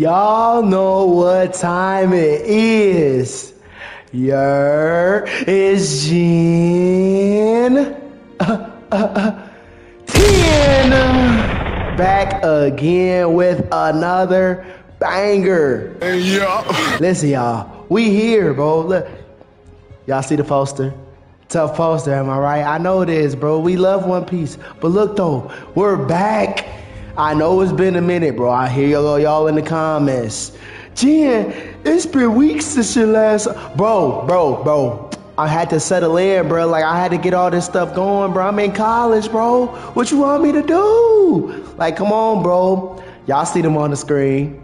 Y'all know what time it is. Yer is Jen. Uh, uh, uh, 10. Back again with another banger. Yeah. Listen, y'all. We here, bro. Look. Y'all see the poster? Tough poster, am I right? I know it is, bro. We love One Piece. But look, though, we're back. I know it's been a minute, bro. I hear y'all, y'all in the comments. Jen, it's been weeks since your last. Bro, bro, bro. I had to settle in, bro. Like, I had to get all this stuff going, bro. I'm in college, bro. What you want me to do? Like, come on, bro. Y'all see them on the screen.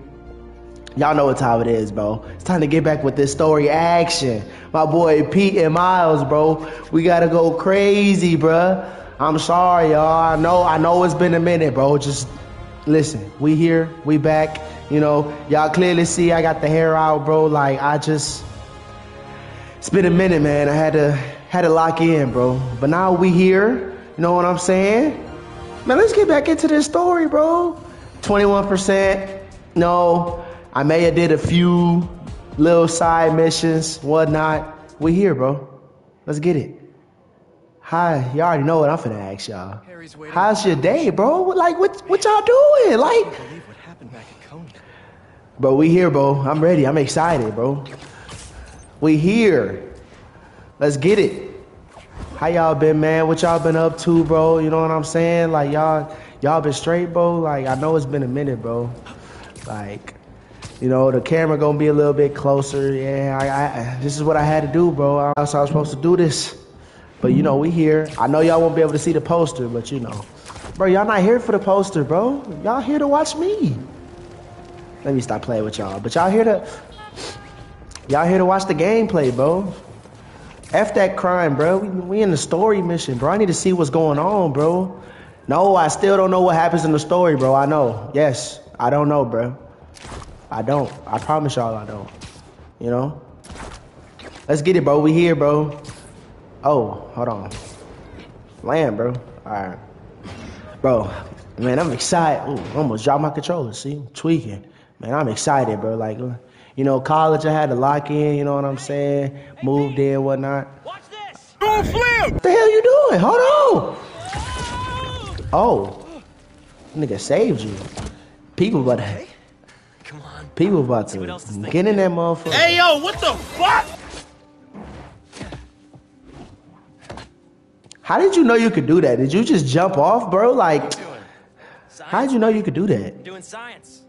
Y'all know what time it is, bro. It's time to get back with this story action. My boy Pete and Miles, bro. We gotta go crazy, bro. I'm sorry, y'all. I know, I know it's been a minute, bro. Just listen. We here, we back. You know, y'all clearly see I got the hair out, bro. Like I just, it's been a minute, man. I had to, had to lock in, bro. But now we here. You know what I'm saying? Man, let's get back into this story, bro. 21%. No. I may have did a few little side missions, whatnot. We here, bro. Let's get it. Hi, y'all already know what I'm finna ask y'all. How's your day, bro? Like, what what y'all doing? Like, believe what happened back at Coney. bro, we here, bro. I'm ready. I'm excited, bro. We here. Let's get it. How y'all been, man? What y'all been up to, bro? You know what I'm saying? Like, y'all y'all been straight, bro. Like, I know it's been a minute, bro. Like, you know, the camera gonna be a little bit closer. Yeah, I, I this is what I had to do, bro. I was supposed to do this. But you know, we here. I know y'all won't be able to see the poster, but you know. Bro, y'all not here for the poster, bro. Y'all here to watch me. Let me stop playing with y'all. But y'all here to Y'all here to watch the gameplay, bro. F that crime, bro. We, we in the story mission, bro. I need to see what's going on, bro. No, I still don't know what happens in the story, bro. I know. Yes, I don't know, bro. I don't. I promise y'all I don't. You know? Let's get it, bro. We here, bro. Oh, hold on. Land, bro. Alright. Bro, man, I'm excited. Ooh, almost dropped my controller. See? I'm tweaking. Man, I'm excited, bro. Like, you know, college, I had to lock in, you know what I'm saying? Moved in, whatnot. Watch this! Do a flip. What the hell you doing? Hold on. Oh. Nigga saved you. People about to, Come on. people about what else is to get in that motherfucker. Hey yo, what the fuck? How did you know you could do that? Did you just jump off, bro? Like, how did you know you could do that? Doing science.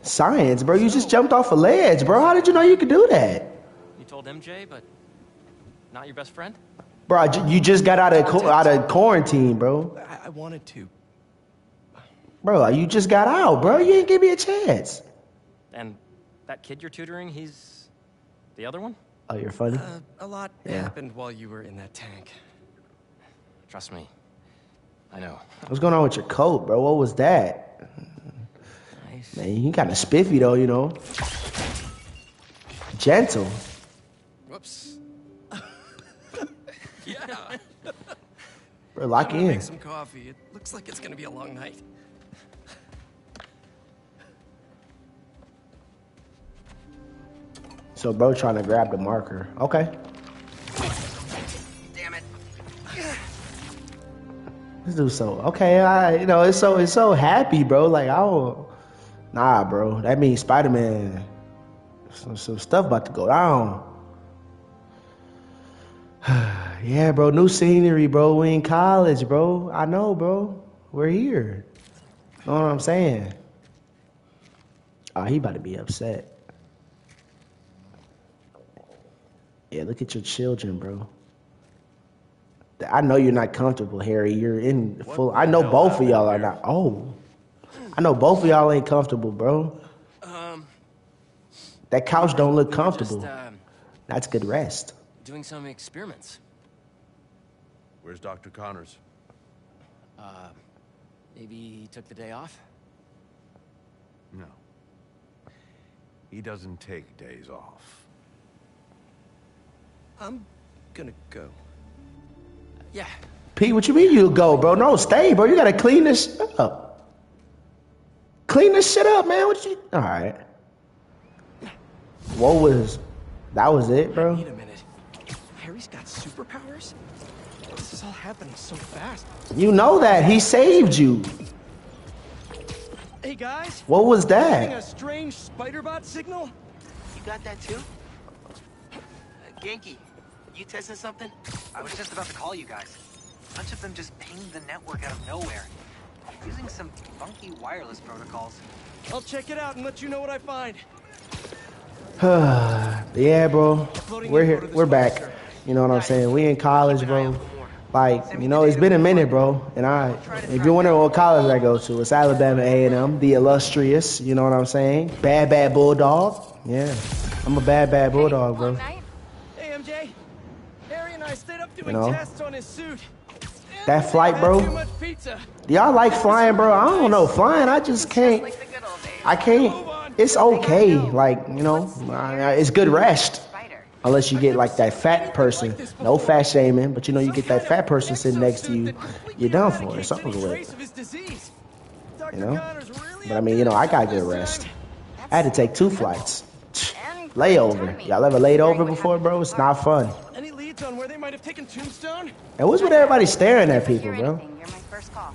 Science, bro. You just jumped off a ledge, bro. How did you know you could do that? You told MJ, but not your best friend? Bro, you just got out of qu- out of quarantine, bro. I, I wanted to. Bro, you just got out, bro. You didn't give me a chance. And that kid you're tutoring, he's the other one? Oh, you're funny. Uh, a lot Yeah. happened while you were in that tank. Trust me. I know. What's going on with your coat, bro? What was that? Nice. Man, you kind of spiffy though, you know. Gentle. Whoops. yeah. Bro, lock I'm gonna in. make some coffee. It looks like it's gonna be a long night. So, bro, trying to grab the marker. Okay. Damn it. Let's do so. Okay, I, you know, it's so it's so happy, bro. Like, I don't. Nah, bro. That means Spider Man. Some, some stuff about to go down. yeah, bro. New scenery, bro. We in college, bro. I know, bro. We're here. Know what I'm saying? Oh, he about to be upset. Yeah, look at your children, bro. I know you're not comfortable, Harry. You're in full. I know both of y'all are not. Oh, I know both of y'all ain't comfortable, bro. Um, That couch don't look comfortable. Just, um, That's good rest. doing some experiments. Where's Dr. Connors? Uh, maybe he took the day off? No. He doesn't take days off. I'm gonna go. Yeah. Pete, what you mean you go, bro? No, stay, bro. You gotta clean this up. clean this shit up, man. What you? All right. What was? That was it, bro. Wait a minute. Harry's got superpowers? This is all happening so fast. You know that he saved you. Hey guys, What was getting a that? strange spider bot signal? You got that too? Uh, Ganke, you testing something? I was just about to call you guys. A bunch of them just pinged the network out of nowhere. Using some funky wireless protocols. I'll check it out and let you know what I find. yeah, bro. We're here. We're back. You know what I'm saying? We in college, bro. Like, you know, it's been a minute, bro. And I, if you're wondering what college I go to, it's Alabama A&M, the illustrious. You know what I'm saying? Bad, bad bulldog. Yeah, I'm a bad, bad bulldog, bro. Hey MJ, Harry and I stayed up doing know? tests on his suit. That flight, bro. Too much pizza. Do y'all like flying, bro? I don't know. Flying, I just can't. Like the good old days. I can't. It's okay. Like, you know, uh, it's good rest. Unless you get like that fat person. No fat shaming, but you know, you get that fat person sitting next to you, you're done for it. It's over with. You know? But I mean, you know, I got good rest. I had to take two flights. Layover. Y'all ever laid over before, bro? It's not fun. Any leads on where they might have taken Tombstone? And what's with everybody staring at people, bro? anything, You're my first call.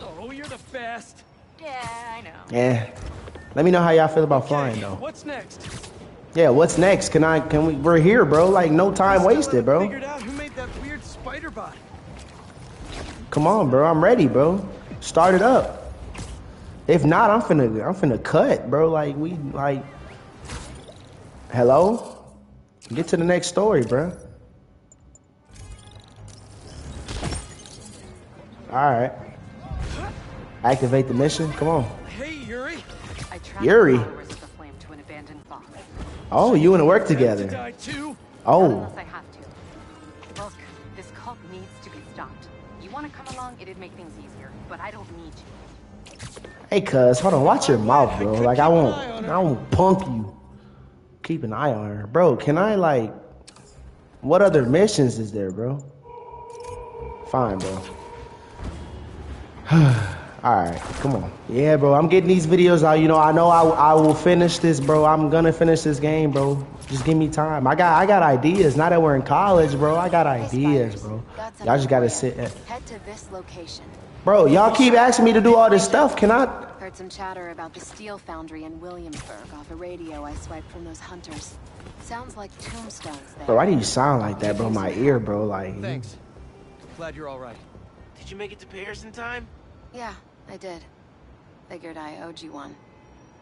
Oh, you're the best. Yeah, I know. Yeah. Let me know how y'all feel about flying, though. What's next? Yeah, what's next? Can I? Can we? We're here, bro. Like no time wasted, bro. Figured out who made that weird spider bot. Come on, bro. I'm ready, bro. Start it up. If not, I'm finna I'm finna cut, bro. Like we like Hello? Get to the next story, bro. Alright. Activate the mission. Come on. Hey, Yuri. I Yuri. the followers of the flame to an abandoned vault. Oh, you wanna work To together. die too? Oh. unless I have to. Look, this cult needs to be stopped. You want to come along? It'd make things easier, but I don't need you. Hey cuz, hold on, watch your mouth, bro. Like I won't I won't punk you. Keep an eye on her. Bro, can I like what other missions is there, bro? Fine, bro. Alright, come on. Yeah, bro, I'm getting these videos out. You know, I know I, I will finish this, bro. I'm gonna finish this game, bro. Just give me time. I got I got ideas. Now that we're in college, bro, I got ideas, bro. Y'all just gotta sit. At, Head to this location. bro, y'all keep asking me to do all this stuff. Can I? Heard some chatter about the steel foundry in Williamsburg off a radio I swiped from those hunters. Sounds like Tombstone's there. Bro, why do you sound like that, bro? My ear, bro. Like, Thanks. Glad you're all right. Did you make it to Paris in time? Yeah, I did. Figured I owed you one.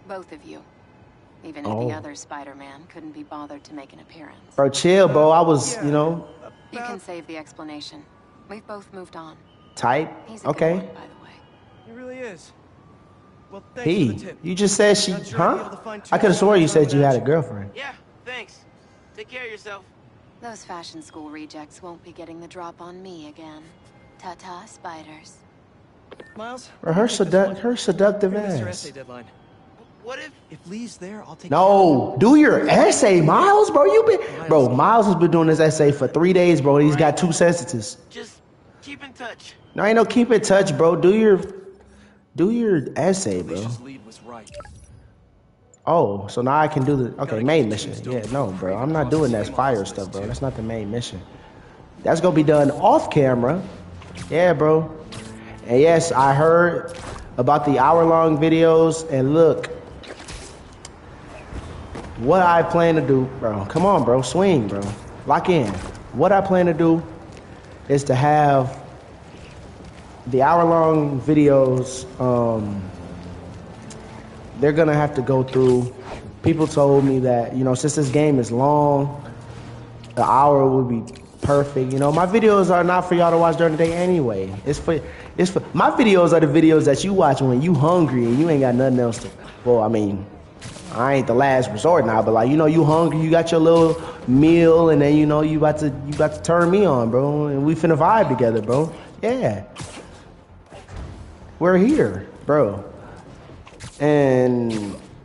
Both of you. Even if Oh. the other Spider-Man couldn't be bothered to make an appearance. bro, chill, bro. I was, you know, You can save the explanation. We've both moved on. tight. He's a Okay. good one, by the way. He really is. Well, thanks for He, you just said she, sure I'll be able huh? I could have sworn you said you had a girlfriend. Yeah, thanks. Take care of yourself. Those fashion school rejects won't be getting the drop on me again. Ta-ta, spiders. Miles? Bro, her, look at this sedu- her seductive Finish your ass. essay deadline. What if If Lee's there, I'll take No, do your essay, Miles, bro. You been, bro. Miles has been doing this essay for three days, bro. He's got two sentences. just keep in touch? No, ain't no keep in touch, bro. Do your, do your essay, bro. Lead was right. Oh, so now I can do the okay main mission. Yeah, no, bro, I'm not doing that fire stuff, bro. That's not the main mission. That's gonna be done off camera. Yeah, bro. And yes, I heard about the hour-long videos. And look, what I plan to do, bro. Come on, bro. Swing, bro. Lock in. What I plan to do is to have the hour-long videos. Um, they're gonna have to go through. People told me that you know since this game is long, the hour would be perfect. You know, my videos are not for y'all to watch during the day anyway. It's for it's for my videos are the videos that you watch when you hungry and you ain't got nothing else to. Well, I mean, I ain't the last resort now, but like you know, you hungry, you got your little meal, and then you know you about to you about to turn me on, bro, and we finna vibe together, bro. Yeah, we're here, bro. And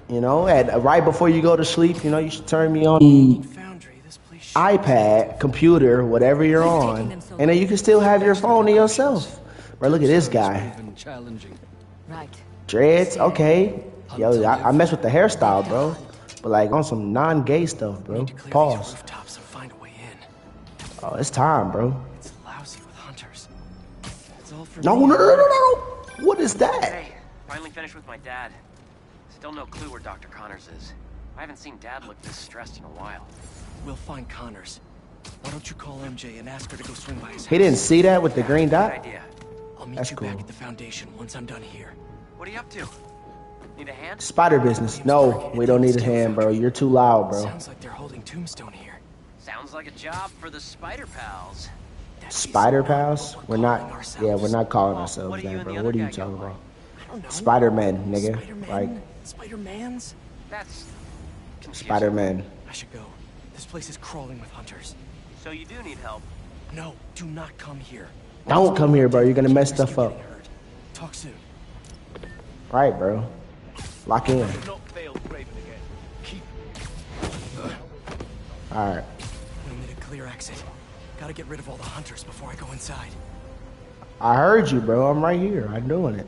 you know, at right before you go to sleep, you know, you should turn me on iPad, computer, whatever you're on, and then you can still have your phone to yourself. Bro, look at this guy. Right. Dreads, okay. Yo, I, I mess with the hairstyle, bro. But like on some non-gay stuff, bro. Need to clear Pause. these rooftops and find a way in. Oh, it's time, bro. It's lousy with hunters. That's all for No, me. no, no, no, no, no. What is that? Hey, finally finished with my dad. Still no clue where Dr. Connors is. I haven't seen Dad look this stressed in a while. We'll find Connors. Why don't you call MJ and ask her to go swing by his house? He didn't see that with the green Good dot? idea. I'll meet That's you cool. back at the foundation once I'm done here. What are you up to? Need a hand? Spider business. No, we don't need a hand, bro. You're too loud, bro. Sounds like they're holding Tombstone here. Sounds like a job for the Spider Pals. Spider smart, pals? but We're not. ourselves. Yeah, we're not calling Well, ourselves what that, bro. What are you talking about? I don't know. Spider-Man, nigga. Spider-Man? Like Spider-Man's? That's confusing. Spider-Man. I should go. This place is crawling with hunters. So you do need help. No, do not come here. Don't come here, bro. You're gonna mess stuff up. hurt. Talk soon. Right, bro. Lock in. All right. We need a clear exit. Gotta get rid of all the hunters before I go inside. I heard you, bro. I'm right here. I'm doing it.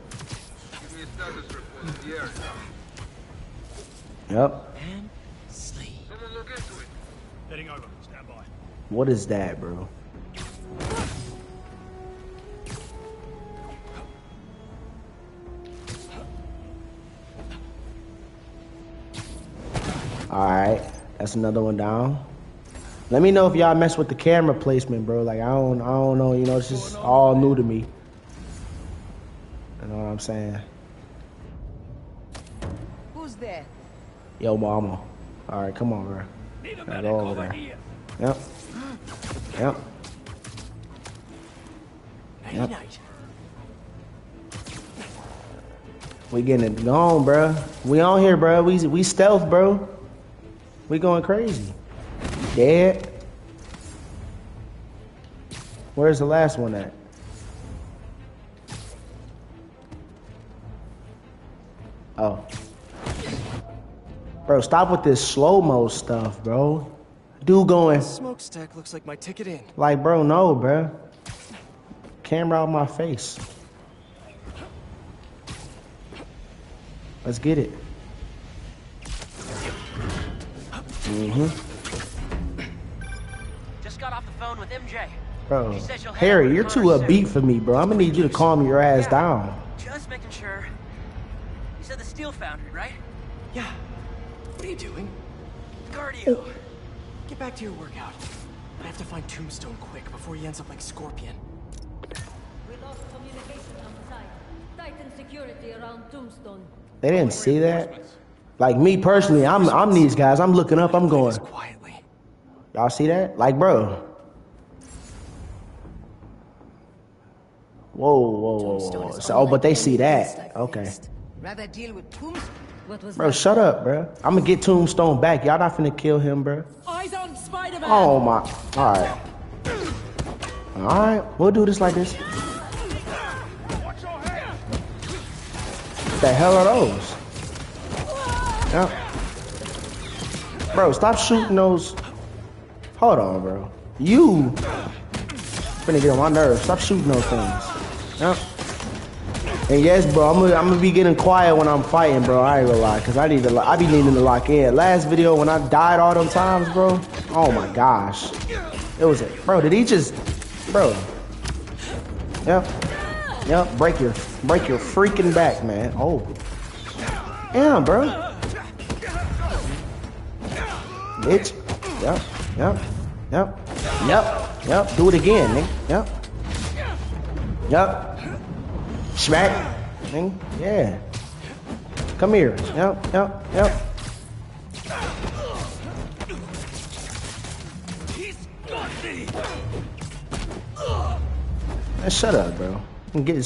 Yep. And sleep. Heading over. Stand by. What is that, bro? All right, that's another one down. Let me know if y'all mess with the camera placement, bro. Like I don't, I don't know. You know, it's just all new to me. You know what I'm saying? Who's there? Yo, mama. All right, come on, bro. Go over there. Yep. Yep. Yep. We getting it gone, bro. We on here, bro. We we stealth, bro. We going crazy. Dead. Where's the last one at? Oh. Bro, stop with this slow-mo stuff, bro. Dude going Smokestack looks like my ticket in. like, bro, no, bro. Camera out my face. Let's get it. Mm-hmm. Just got off the phone with MJ. Bro, She said she'll head over Harry, you're too Connors soon. upbeat for me, bro. I'm gonna need you to calm your ass Yeah, down. Just making sure. You said the steel foundry, right? Yeah. What are you doing? Cardio. Oh. Get back to your workout. I have to find Tombstone quick before he ends up like Scorpion. We lost communication on site. Tighten security around Tombstone. They didn't see that. Like me personally, I'm I'm these guys. I'm looking up. I'm going. Quietly. Y'all see that? Like, bro. Whoa, whoa, whoa, whoa. So, oh, but they see that. Okay. Rather deal with Tombstone. Bro, that? shut up, bro. I'm gonna get Tombstone back. Y'all not finna kill him, bro. Eyes on Spider-Man! Oh my. All right. All right. We'll do this like this. What The hell are those? Yeah. Bro, stop shooting those. Hold on, bro. You finna get on my nerves. Stop shooting those things. Yep. And yes, bro, I'm gonna, I'm gonna be getting quiet when I'm fighting, bro. I ain't gonna lie, cause I need to. lo- I be needing to lock in. Last video when I died all them times, bro. Oh my gosh, it was a bro. Did he just, bro? Yep, yep. Break your, break your freaking back, man. Oh, damn, bro. Bitch. Yep, yep, yep, yep, yep. Do it again, nigga. Yep, yep. Smack. Yeah. Come here. Yep, yep, yep. Man, shut up, bro. Get,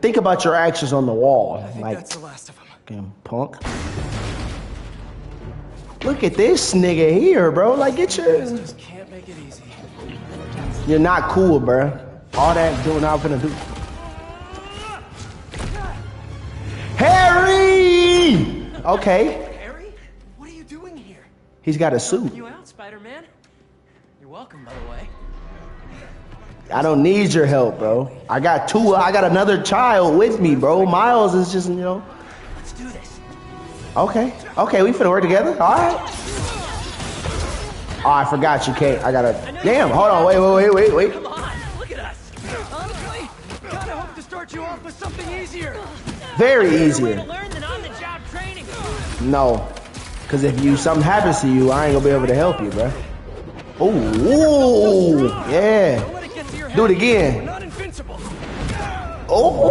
think about your actions on the wall. I think Like, that's the last of them. punk. Look at this nigga here, bro. Like, get your. Can't make it easy. You're not cool, bro. All that doing, I'm gonna do. Harry! Okay. Harry? What are you doing here? He's got a suit. You out, Spider-Man? You're welcome, by the way. I don't need your help, bro. I got two. I got another child with me, bro. Miles is just, you know, Let's do this. Okay. Okay, we finna work together. All right. Oh, I forgot you can't. I gotta. Damn. Hold on. Wait. Wait. Wait. Wait. Wait. Come on, look at us. Honestly, kinda hope to start you off with something easier. Very Better easier. to learn than on-the-job training. No. Cause if you something happens to you, I ain't gonna be able to help you, bro. Ooh. Ooh. Yeah. Don't it get to your Do it head. We're again. not invincible. Oh.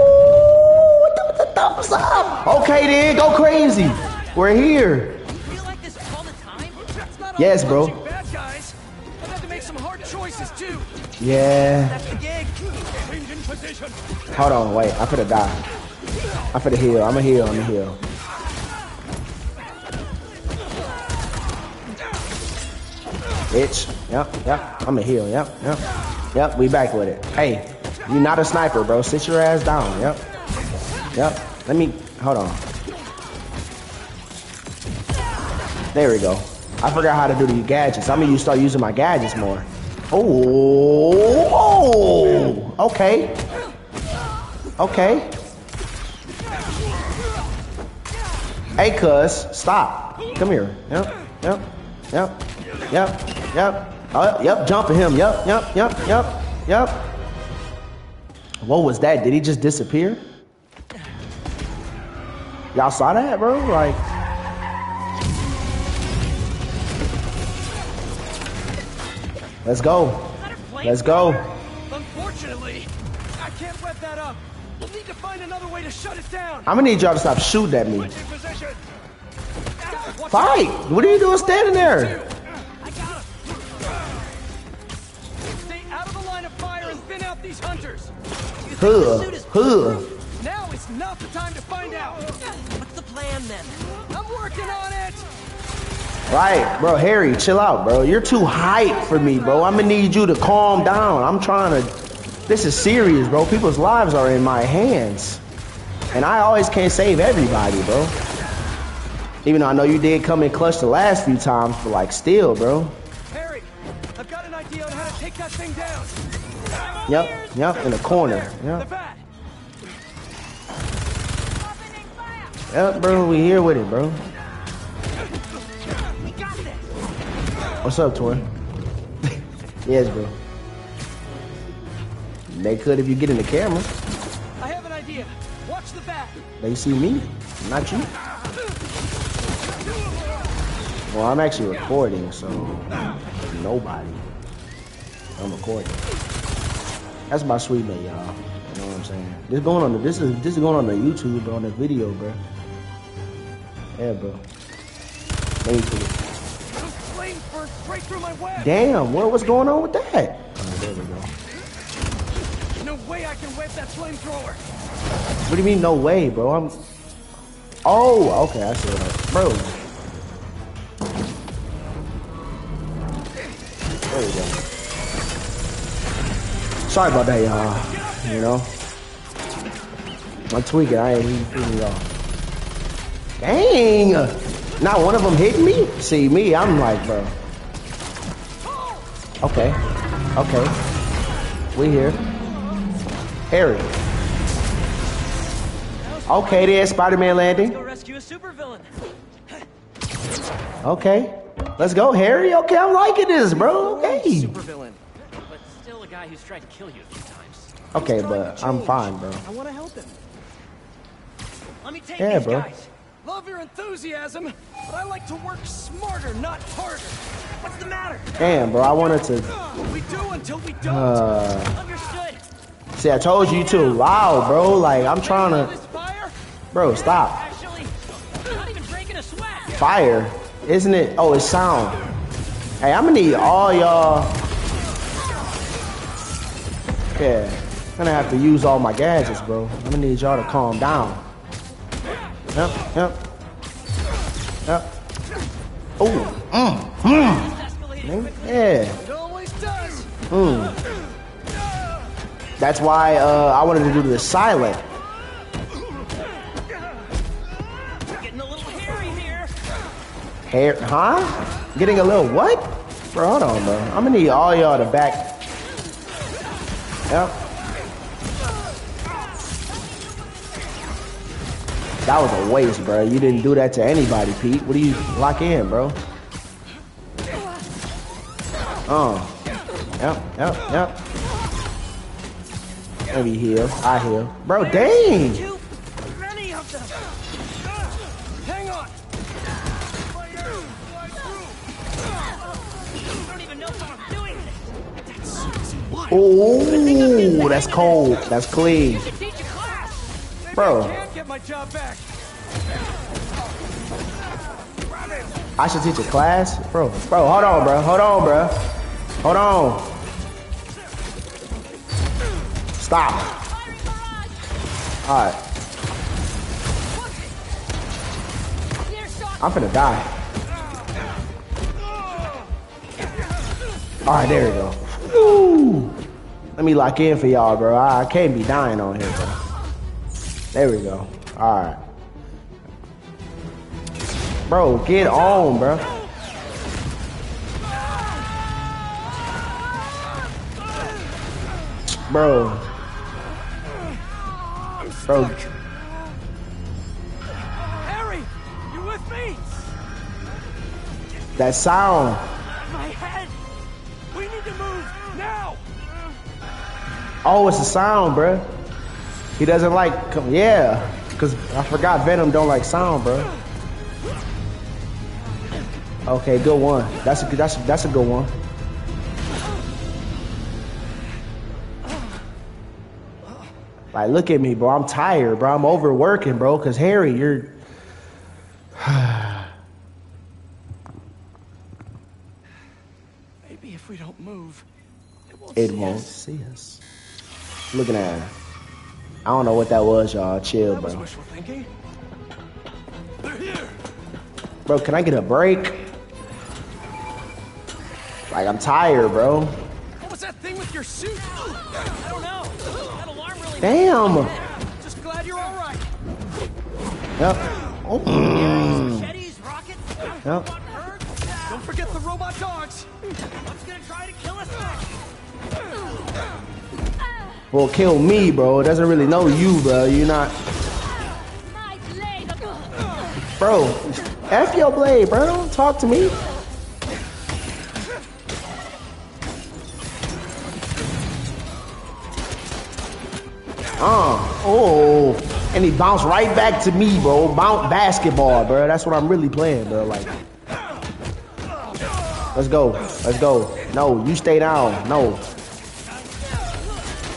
With the thumbs up. Okay, then. Go crazy. We're here. Feel like this all the time? That's not Yes, bro. punching bad guys. I've had to make some hard choices too. Yeah. That's the gig. Change in position. Hold on. Wait. I finna die. I the heal. I'm a heal. I'm a heal. Bitch. Yep, yep. I'm a heal. Yep, yep. Yep, we back with it. Hey, you not a sniper, bro. Sit your ass down. Yep. Yep. Let me hold on. There we go. I forgot how to do the gadgets. I'm gonna start using my gadgets more. Oh, oh, okay. Okay. Hey, cuz, stop. Come here. Yep, yep, yep, yep, yep. Uh, yep, jumping him. Yep, yep, yep, yep, yep. What was that? Did he just disappear? Y'all saw that, bro? Like, let's go. Let's go. Unfortunately, I can't web that up. We'll need to find another way to shut it down. I'm gonna need y'all to stop shooting at me. In position. Watch Fight! What are you doing standing there? I got him. Stay out of the line of fire and thin out these hunters. Huh, huh. Now is not the time to find out. What's the plan then? I'm working on it. Right, bro, Harry, chill out, bro. You're too hype for me, bro. I'm gonna need you to calm down. I'm trying to. This is serious, bro. People's lives are in my hands. And I always can't save everybody, bro. Even though I know you did come in clutch the last few times, but like, still, bro. Harry, I've got an idea on how to take that thing down. Yep, yep, in the corner. Yep, yep, bro. We here with it, bro. We got this. What's up, Tor? yes, bro. They could if you get in the camera. I have an idea. Watch the bat. They see me, not you. Well, I'm actually recording, so nobody. I'm recording. That's my sweet man, y'all. You know what I'm saying? This going on the this is this is going on the YouTube, bro, on the video, bro. Yeah, bro. Thank you. Those flames burn straight through my web. Damn, what what's going on with that? Oh, there we go. No way I can web that flamethrower. What do you mean no way, bro? I'm Oh, okay, I see. Bro. There we go. Sorry about that, y'all. You know? I'm tweaking, I ain't even feeling y'all. Dang! Not one of them hit me? See, me, I'm like, bro. Okay. Okay. We here. Harry. Okay, there's Spider-Man landing. Go rescue a supervillain. Okay. Let's go, Harry. Okay, I'm liking this, bro. Okay. Supervillain. But still a guy who's tried to kill you a few times. Okay, but I'm fine, bro. I want to help him. Let me take Yeah, these bro. guys. Love your enthusiasm, but I like to work smarter, not harder. What's the matter? Damn, bro. I wanted to. We do until we don't. Uh, Understood. see, I told you too loud, bro. Like I'm trying to. Bro, stop. Actually, not even breaking a sweat. Fire, isn't it? Oh, it's sound. Hey, I'm gonna need all y'all. Yeah, I'm gonna have to use all my gadgets, bro. I'm gonna need y'all to calm down. Yep, yep, yep. Oh, mm, mm. Yeah. Mm. That's why uh, I wanted to do the silent. Hair, huh? Getting a little what? Bro, hold on, bro. I'm gonna need all y'all to back. Yep. That was a waste, bro. You didn't do that to anybody, Pete. What do you lock in, bro? Oh. Yep, yep, yep. Maybe heal. I heal. Bro, dang! Ooh, that's cold. That's clean. Bro. I should teach a class? Bro, bro, hold on, bro. Hold on, bro. Hold on. Stop. Alright. I'm finna die. Alright, there we go. Woo! Let me lock in for y'all, bro. I, I can't be dying on here, bro. There we go. Alright. Bro, get on, bro. Bro. Bro, Harry, you with me? that sound. Oh, it's a sound, bro. He doesn't like, yeah. Cause I forgot Venom don't like sound, bro. Okay, good one. That's a good. That's that's a good one. Like, look at me, bro. I'm tired, bro. I'm overworking, bro. Cause Harry, you're. Maybe if we don't move, it won't. It see won't us. see us. Looking at her. I don't know what that was, y'all. Chill, That bro. wishful thinking. Bro, can I get a break? Like, I'm tired, bro. What was that thing with your suit? I don't know. That alarm really. Damn. Just glad you're all right. Yep. Oh. Mm. Machetes, rockets. Yep. Don't forget the robot dogs. What's gonna try to Well, kill me, bro. It doesn't really know you, bro. You're not. Bro, F your blade, bro. Don't talk to me. Uh, oh, and he bounced right back to me, bro. Bounce basketball, bro. That's what I'm really playing, bro. Like, let's go, let's go. No, you stay down. No.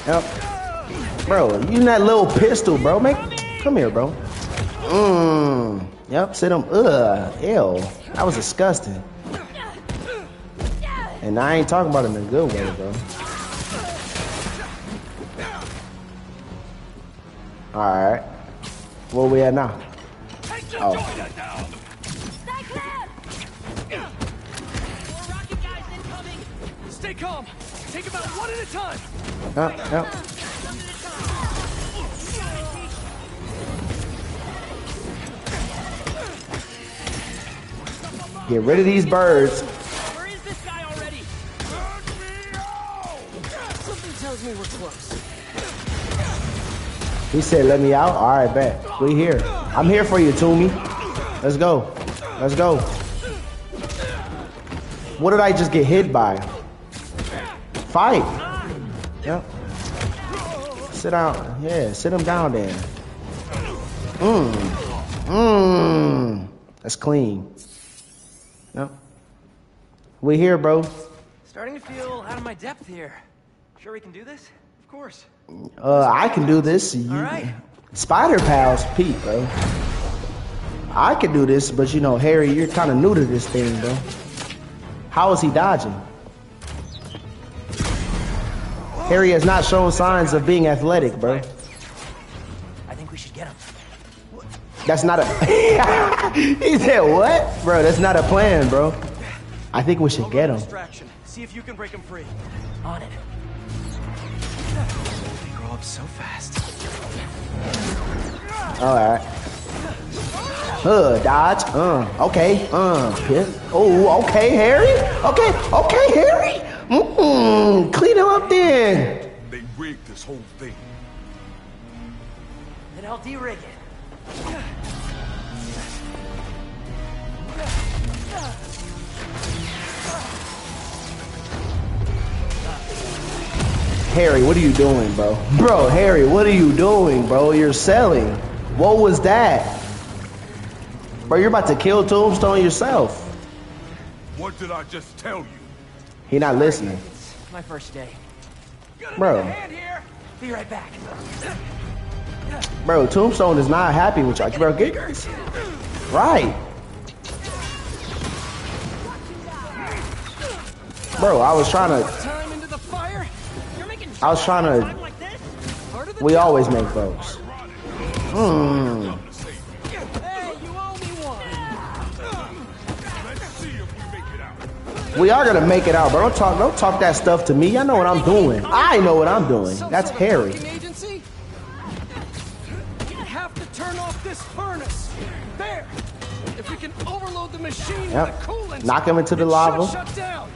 Yep. Bro, using that little pistol, bro. Make, come here, bro. Mmm. Yep, sit him. Ugh. Ew. That was disgusting. And I ain't talking about it in a good way, bro. Alright. Where we at now? Oh. Stay calm. Take them out one at a time. Yep, yep. Get rid of these birds. Where is this guy already? Something tells me we're close. He said, let me out. All right, bet. We here. I'm here for you, Toomey. Let's go. Let's go. What did I just get hit by? Fight. Yep. Sit down. Yeah, sit him down there. Mmm. Mmm. That's clean. Yep. We here, bro. Starting to feel out of my depth here. Sure we can do this? Of course. Uh, I can do this. You, All right. Spider Pals, Pete, bro. I can do this, but you know, Harry, you're kind of new to this thing, bro. How is he dodging? Harry has not shown signs of being athletic, bro. I think we should get him. That's not a. he said what, bro? That's not a plan, bro. I think we should get him. Distraction. See if you can break him free. On it. They grow up so fast. All right. Uh, dodge. Uh, okay. Uh, piss. Oh, okay, Harry. Okay, okay, Harry. Clean him up there. They rigged this whole thing. Then I'll derig it. Harry, what are you doing, bro? Bro, Harry, what are you doing, bro? You're selling. What was that? Bro, you're about to kill Tombstone yourself. What did I just tell you? He not listening. It's my first day. Bro, Be right back. bro, Tombstone is not happy with you. Bro, get right. Bro, I was trying to Time into the fire. You're making I was trying to like this. Part of the we always make folks. Hmm. We are gonna make it out, bro. Don't talk don't talk that stuff to me. I know what I'm doing. I know what I'm doing. That's Harry. Agency? Have to turn off this furnace. There. If we can overload the machine Yep. with the coolant, Knock him into the lava. Shut down.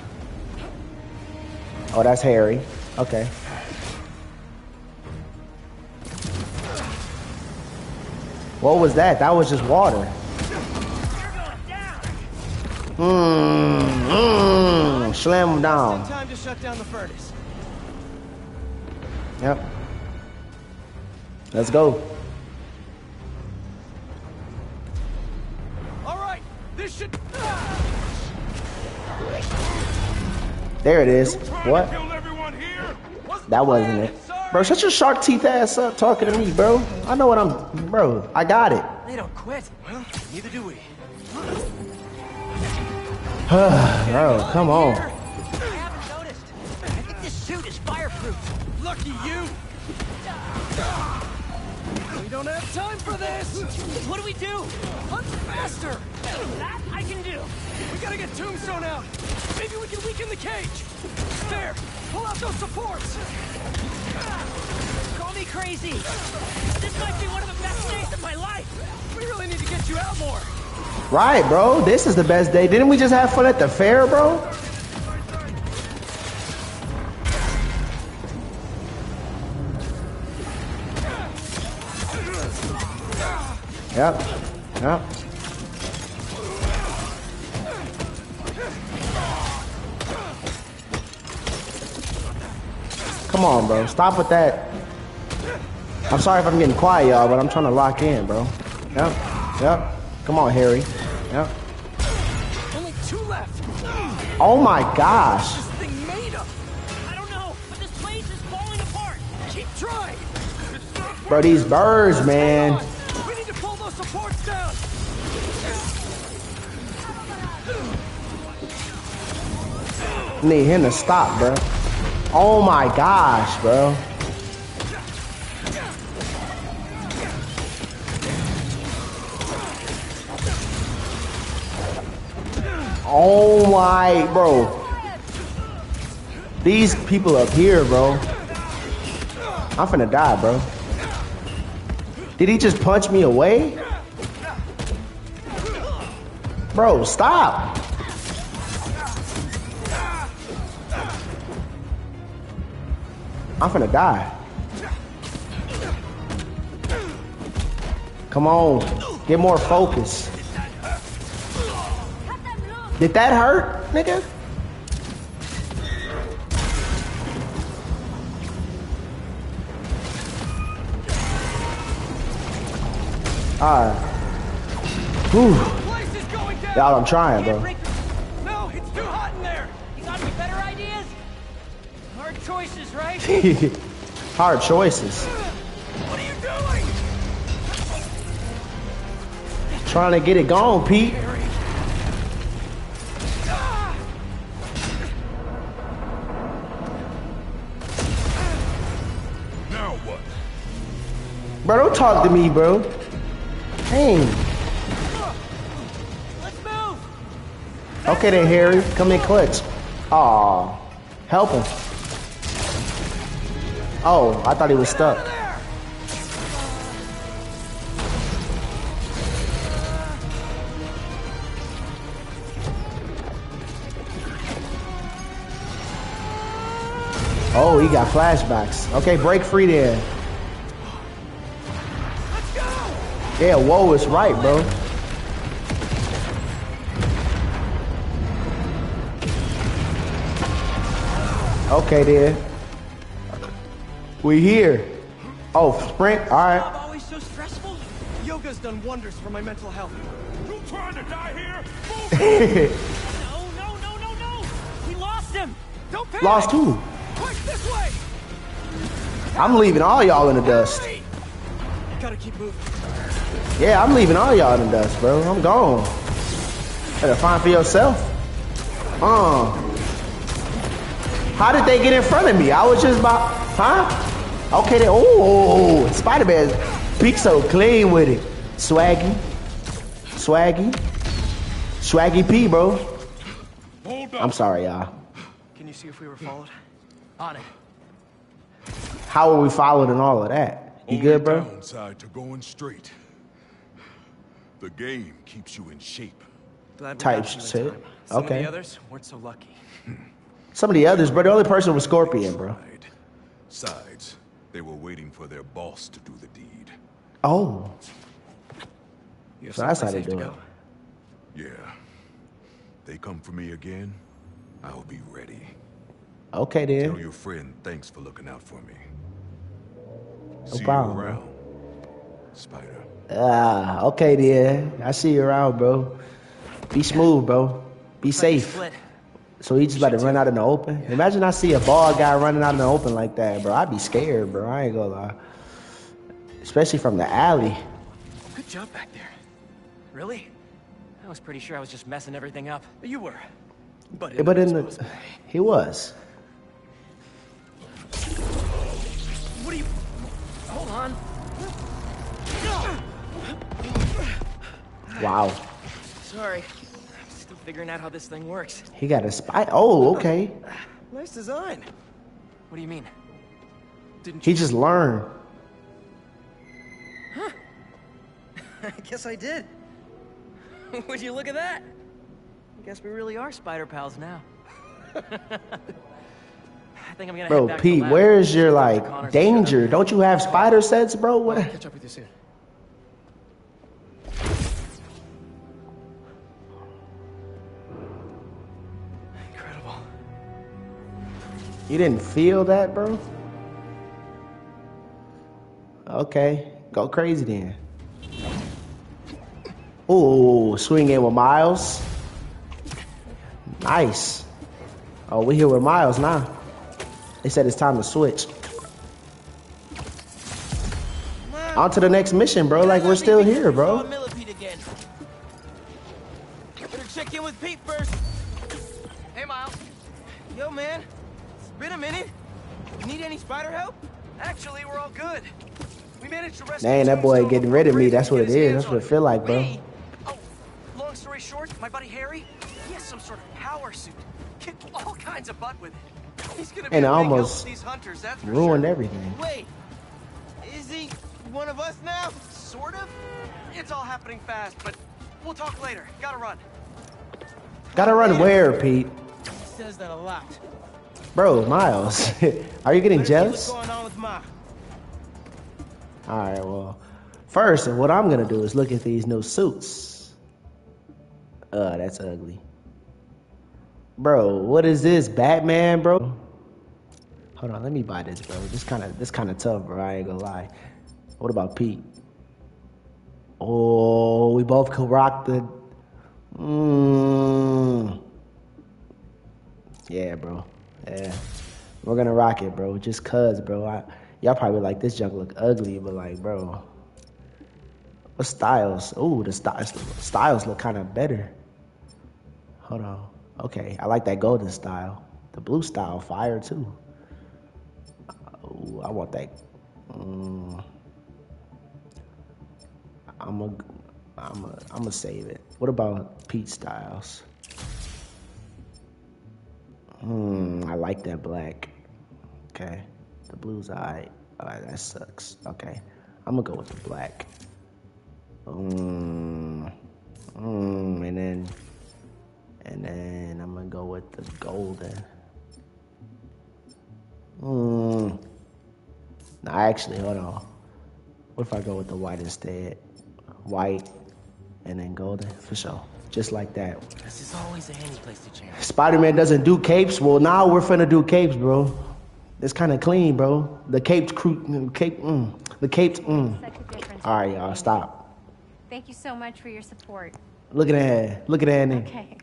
Oh, that's Harry. Okay. What was that? That was just water. Mmm, mmm. Slam them down. Time to shut down the furnace. Yep. Let's go. All right. This should. There it is. What? Kill everyone here? That wasn't it. Bro, shut your shark teeth ass up talking to me, bro. I know what I'm. Bro, I got it. They don't quit. Well, neither do we. Bro, oh, come on. I haven't noticed. I think this suit is fireproof. Lucky you. We don't have time for this. What do we do? Hunt faster. That I can do. We gotta get Tombstone out. Maybe we can weaken the cage. There. Pull out those supports. Call me crazy. This might be one of the best days of my life. We really need to get you out more. Right, bro. This is the best day. Didn't we just have fun at the fair, bro? Yep. Yep. Come on, bro. Stop with that. I'm sorry if I'm getting quiet, y'all, but I'm trying to lock in, bro. Yep. Yep. Come on, Harry. Yep. Only two left. Oh my gosh. This thing made 'em. I don't know, but this place is falling apart. Keep trying. Bro, these birds, man. We need to pull those supports down. Need him to stop, bro. Oh my gosh, bro. My, bro. These people up here, bro. I'm finna die, bro. Did he just punch me away? Bro, stop. I'm finna die. Come on. Get more focus. Did that hurt, nigga? Alright. Whew. Place is going down. Y'all, I'm trying, bro. No, it's too hot in there. You got any better ideas? Hard choices, right? Hard choices. What are you doing? Trying to get it gone, Pete. Talk to me, bro. Dang. Let's move. Okay then, Harry. Come in clutch. Aw. Help him. Oh, I thought he was stuck. Oh, he got flashbacks. Okay, break free there. Yeah, whoa is right, bro. Okay, then. We here. Oh, sprint. All right. Job always so stressful? Yoga's done wonders for my mental health. You trying to die here? No, no, no, no, no! We lost him! Don't panic! Lost who? Quick, this way! I'm leaving all y'all in the dust. Hurry! Gotta keep moving. Yeah, I'm leaving all y'all in the dust, bro. I'm gone. Better find for yourself. Uh. How did they get in front of me? I was just about, huh? Okay, they, oh, Spider-Man peek so clean with it. Swaggy. Swaggy. Swaggy P, bro. Hold up. I'm sorry, y'all. Can you see if we were followed? On it. How were we followed and all of that? You Only good, bro? downside to going straight. The game keeps you in shape. Glad we Type got you in shit. time. Some of Okay. the others weren't so lucky. Some of the others, bro. The only person was Scorpion, bro. Right. Sides, they were waiting for their boss to do the deed. Oh, You have So that's how someplace they safe do to it. Yeah. They come for me again, I'll be ready. okay then. Tell then. your friend thanks for looking out for me. No See problem, you bro. around, Spider. Ah, okay then. I see you around, bro. Be smooth, bro. Be safe. So he just about to run out in the open. Imagine I see a bald guy running out in the open like that, bro. I'd be scared, bro. I ain't gonna lie. Especially from the alley. Good job back there. Really? I was pretty sure I was just messing everything up. You were. But, Yeah, But in the, he was. What are you... Hold on. Wow. Sorry. I'm still figuring out how this thing works. He got a spy. Oh, okay. Nice design. What do you mean? Didn't He just learned. I guess I did. Would you look at that? I guess we really are spider pals now. I think I'm gonna Bro, Pete, where is your like danger? Don't you have spider sense, bro? What? Catch up with you soon. You didn't feel that, bro? Okay, go crazy then. Ooh, swing in with Miles. Nice. Oh, we here with Miles now. They said it's time to switch. On to the next mission, bro. Like we're still here, bro. Any spider help? Actually, we're all good. We managed to rescue Dang, that boy getting rid of me. That's what it is. That's what it feel like, bro. Oh, long story short, my buddy Harry, he has some sort of power suit. Kicked all kinds of butt with it. He's gonna be And a it big help almost these hunters, that's Ruined sure. everything. Wait. Is he one of us now? Sort of. It's all happening fast, but we'll talk later. Gotta run. Gotta run where, Pete? He says that a lot. Bro, Miles. Are you getting jealous? What's going on with Ma? All right, well, first, what I'm gonna do is look at these new suits. Uh, that's ugly. Bro, what is this, Batman, bro? Hold on, let me buy this, bro. This kind of, this kind of tough, bro. I ain't gonna lie. What about Pete? Oh, we both could rock the. Mmm. Yeah, bro. Yeah. We're gonna rock it, bro. Just cuz, bro. I, y'all probably like this junk look ugly, but like, bro. What styles? Ooh, the styles styles look kind of better. Hold on. Okay, I like that golden style. The blue style, fire too. Ooh, I want that. Mm, I'm a, I'm a, I'm gonna save it. What about Pete Styles? Hmm, I like that black. Okay, the blue's alright. Alright, that sucks. Okay, I'm gonna go with the black. Hmm, hmm, and then, and then I'm gonna go with the golden. Hmm. No, actually, hold on. What if I go with the white instead? White, and then golden for sure. Just like that. This is always a handy place to change. Spider Man doesn't do capes. Well, now we're finna do capes, bro. It's kind of clean, bro. The caped crew, cape, mm, the caped, mm. Such a. All right, y'all, stop. Thank you so much for your support. Look at that. Look at that. Okay.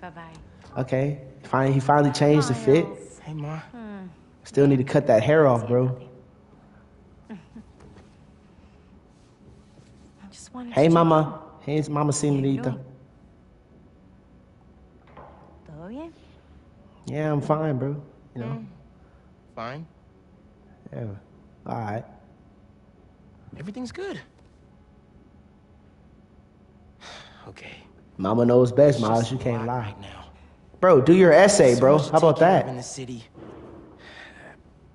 Bye bye. Okay. Finally, he finally changed the fit. Hey, Ma. Still need to cut that hair off, bro. I just Hey, to mama. Hey, mama How you senorita. doing? ¿Todo bien? Yeah, I'm fine, bro. You know. Mm. Fine. Yeah. All right. Everything's good. okay. Mama knows best, Miles. You can't lie. Right now. Bro, do your essay, bro. How about of In that? the city.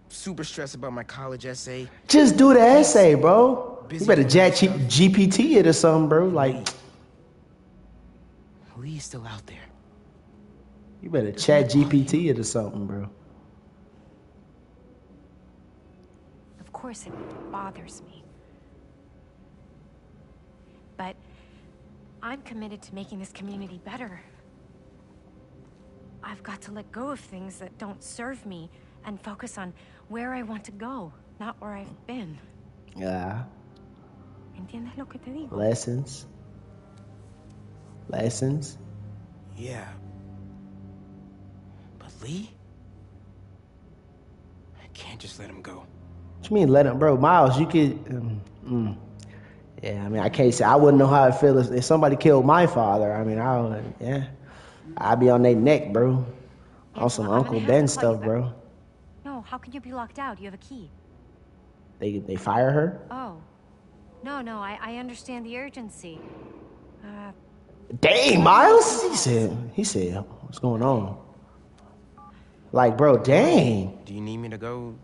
Super stressed about my college essay. Just do the essay, bro. You better G- GPT it or something, bro. Like, Li's still out there. You better chat GPT it or something, bro. Of course, it bothers me. But I'm committed to making this community better. I've got to let go of things that don't serve me and focus on where I want to go, not where I've been. Yeah. ¿Entiendes lo que te digo? Lessons. Lessons. Yeah. But Li? I can't just let him go. What you mean let him, bro? Miles, you could. Um, mm. Yeah, I mean, I can't say I wouldn't know how I feel if, if somebody killed my father. I mean, I would, yeah, I'd be on their neck, bro. On some Angela, I'm Uncle gonna Ben to call you stuff, bro. No, how can you be locked out? You have a key. They they fire her. Oh. No, no, I, I understand the urgency. Uh, Dang, Miles. He said. He said, "What's going on?" Like, bro, dang. Do you need me to go?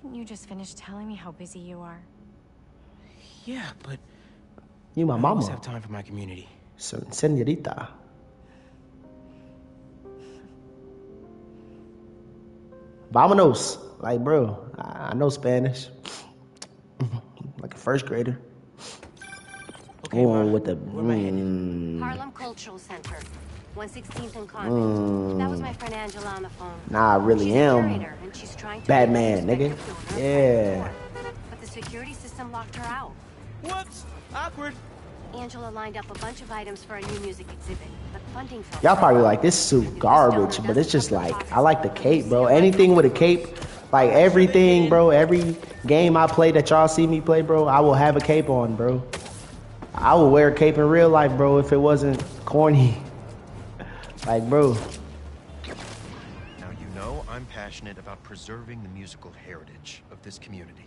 didn't you just finish telling me how busy you are? Yeah, but You my I always mama, have time for my community. Se- senorita. Vámonos. Like, bro, I, I know Spanish. like a first grader. Okay, oh, Ma, with the. where am Mm, Harlem Cultural Center, 116th and Convent. That was my friend Angela on the phone. nah, I really she's am. curator, and she's trying to Batman, nigga. Yeah. But the security system locked her out. Whoops! Awkward. Angela lined up a bunch of items for a new music exhibit, but funding fell. Y'all probably like this suit garbage, but it's just like I like the cape, bro. Anything with a cape, like everything, bro. Every game I play that y'all see me play, bro, I will have a cape on, bro. I would wear a cape in real life, bro, if it wasn't corny. Like, bro, Now, you know I'm passionate about preserving the musical heritage of this community.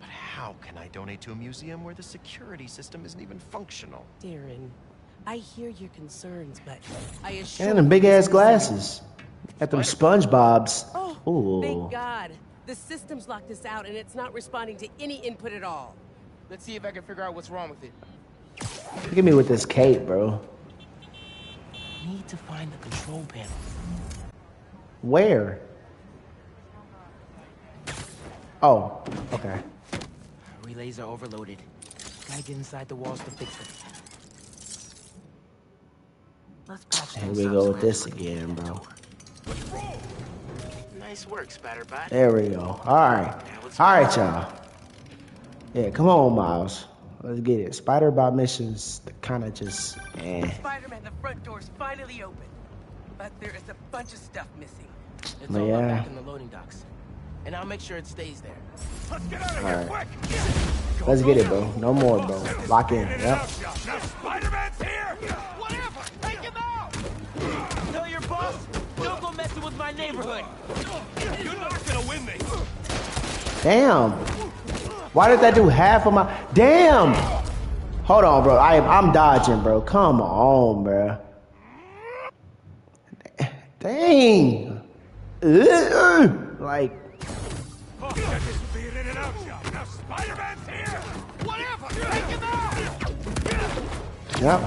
But how can I donate to a museum where the security system isn't even functional? Darren, I hear your concerns, but I assure and them you big ass glasses. Got them SpongeBob's. Oh, Ooh. thank God. The system's locked us out, and it's not responding to any input at all. Let's see if I can figure out what's wrong with it. Look at me with this cape, bro. Need to find the control panel. Where? Oh, okay. Relays are overloaded. Gotta get inside the walls to fix it. Let's patch Here we go with this again, bro. Nice work, Spider-Bot. There we go. All right. All right, y'all. Yeah, come on, Miles. Let's get it. Spider Bot missions, kind of just, eh. Spider-Man, the front door's finally open. But there is a bunch of stuff missing. It's But all yeah. back in the loading docks. And I'll make sure it stays there. Let's get out of All here, right. quick! Let's get it, bro. No more, bro. Lock in. In Yep. Now Spider-Man's here! Whatever! Take him out! Tell your boss, don't go messing with my neighborhood. You're not gonna win this! Damn. Why did that do half of my? Damn. Hold on, bro. I I'm dodging, bro. Come on, bro. Dang. Like, yep.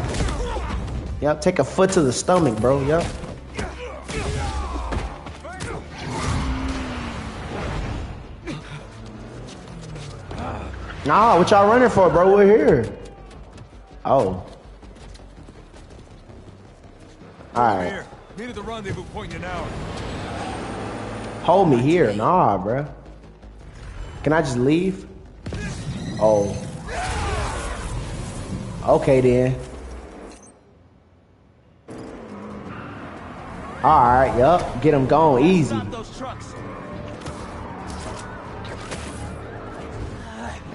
Yep. Take a foot to the stomach, bro. Yep. Nah, what y'all running for, bro? We're here. Oh. All right. Here, meet at the rendezvous point in an hour. Hold me here. Nah, bro. Can I just leave? Oh. Okay then. Alright, yup. Get him going easy.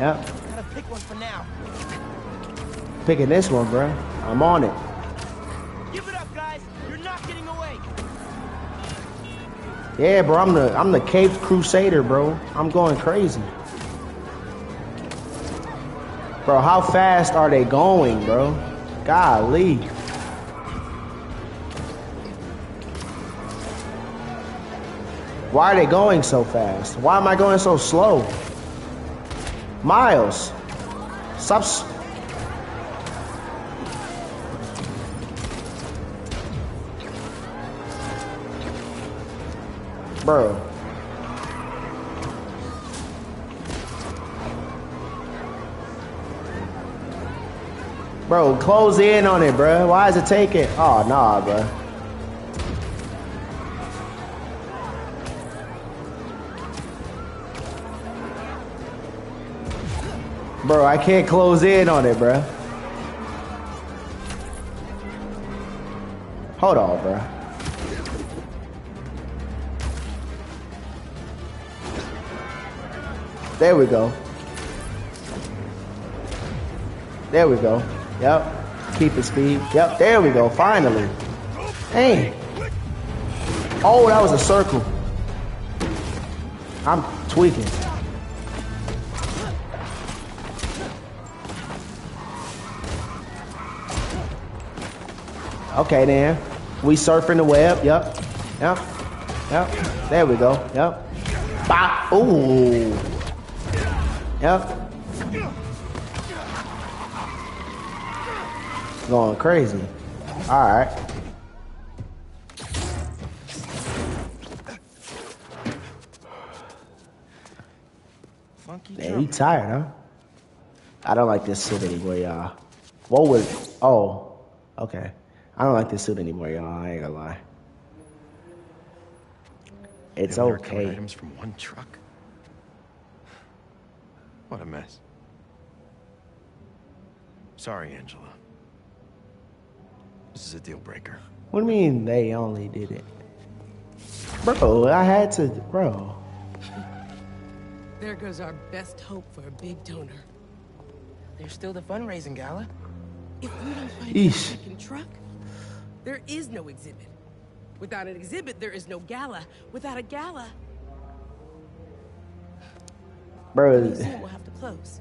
Yep. Gotta pick one for now. Picking this one, bro. I'm on it. Give it up, guys. You're not getting away. Yeah, bro. I'm the I'm the Cape Crusader, bro. I'm going crazy. Bro, how fast are they going, bro? Golly. Why are they going so fast? Why am I going so slow? Miles. Stop. Bro. Bro, close in on it, bro. Why is it taking? Oh, nah, bro. Bro, I can't close in on it, bro. Hold on, bro. There we go. There we go. Yep. Keep it speed. Yep. There we go. Finally. Hey. Oh, that was a circle. I'm tweaking. Okay, then. We surfing the web. Yep. Yep. Yep. There we go. Yep. Bop. Ooh. Yep. Going crazy. All right. Funky Yeah, he tired, huh? I don't like this suit anymore, y'all. What was? Oh, okay. I don't like this suit anymore, y'all. I ain't gonna lie. It's They okay. Items from one truck. What a mess. Sorry, Angela. This is a deal breaker. What do you mean they only did it? Bro, I had to, bro. There goes our best hope for a big donor. There's still the fundraising gala. If we don't find Eesh. a second truck, there is no exhibit. Without an exhibit, there is no gala. Without a gala, the Bro, museum will have to close.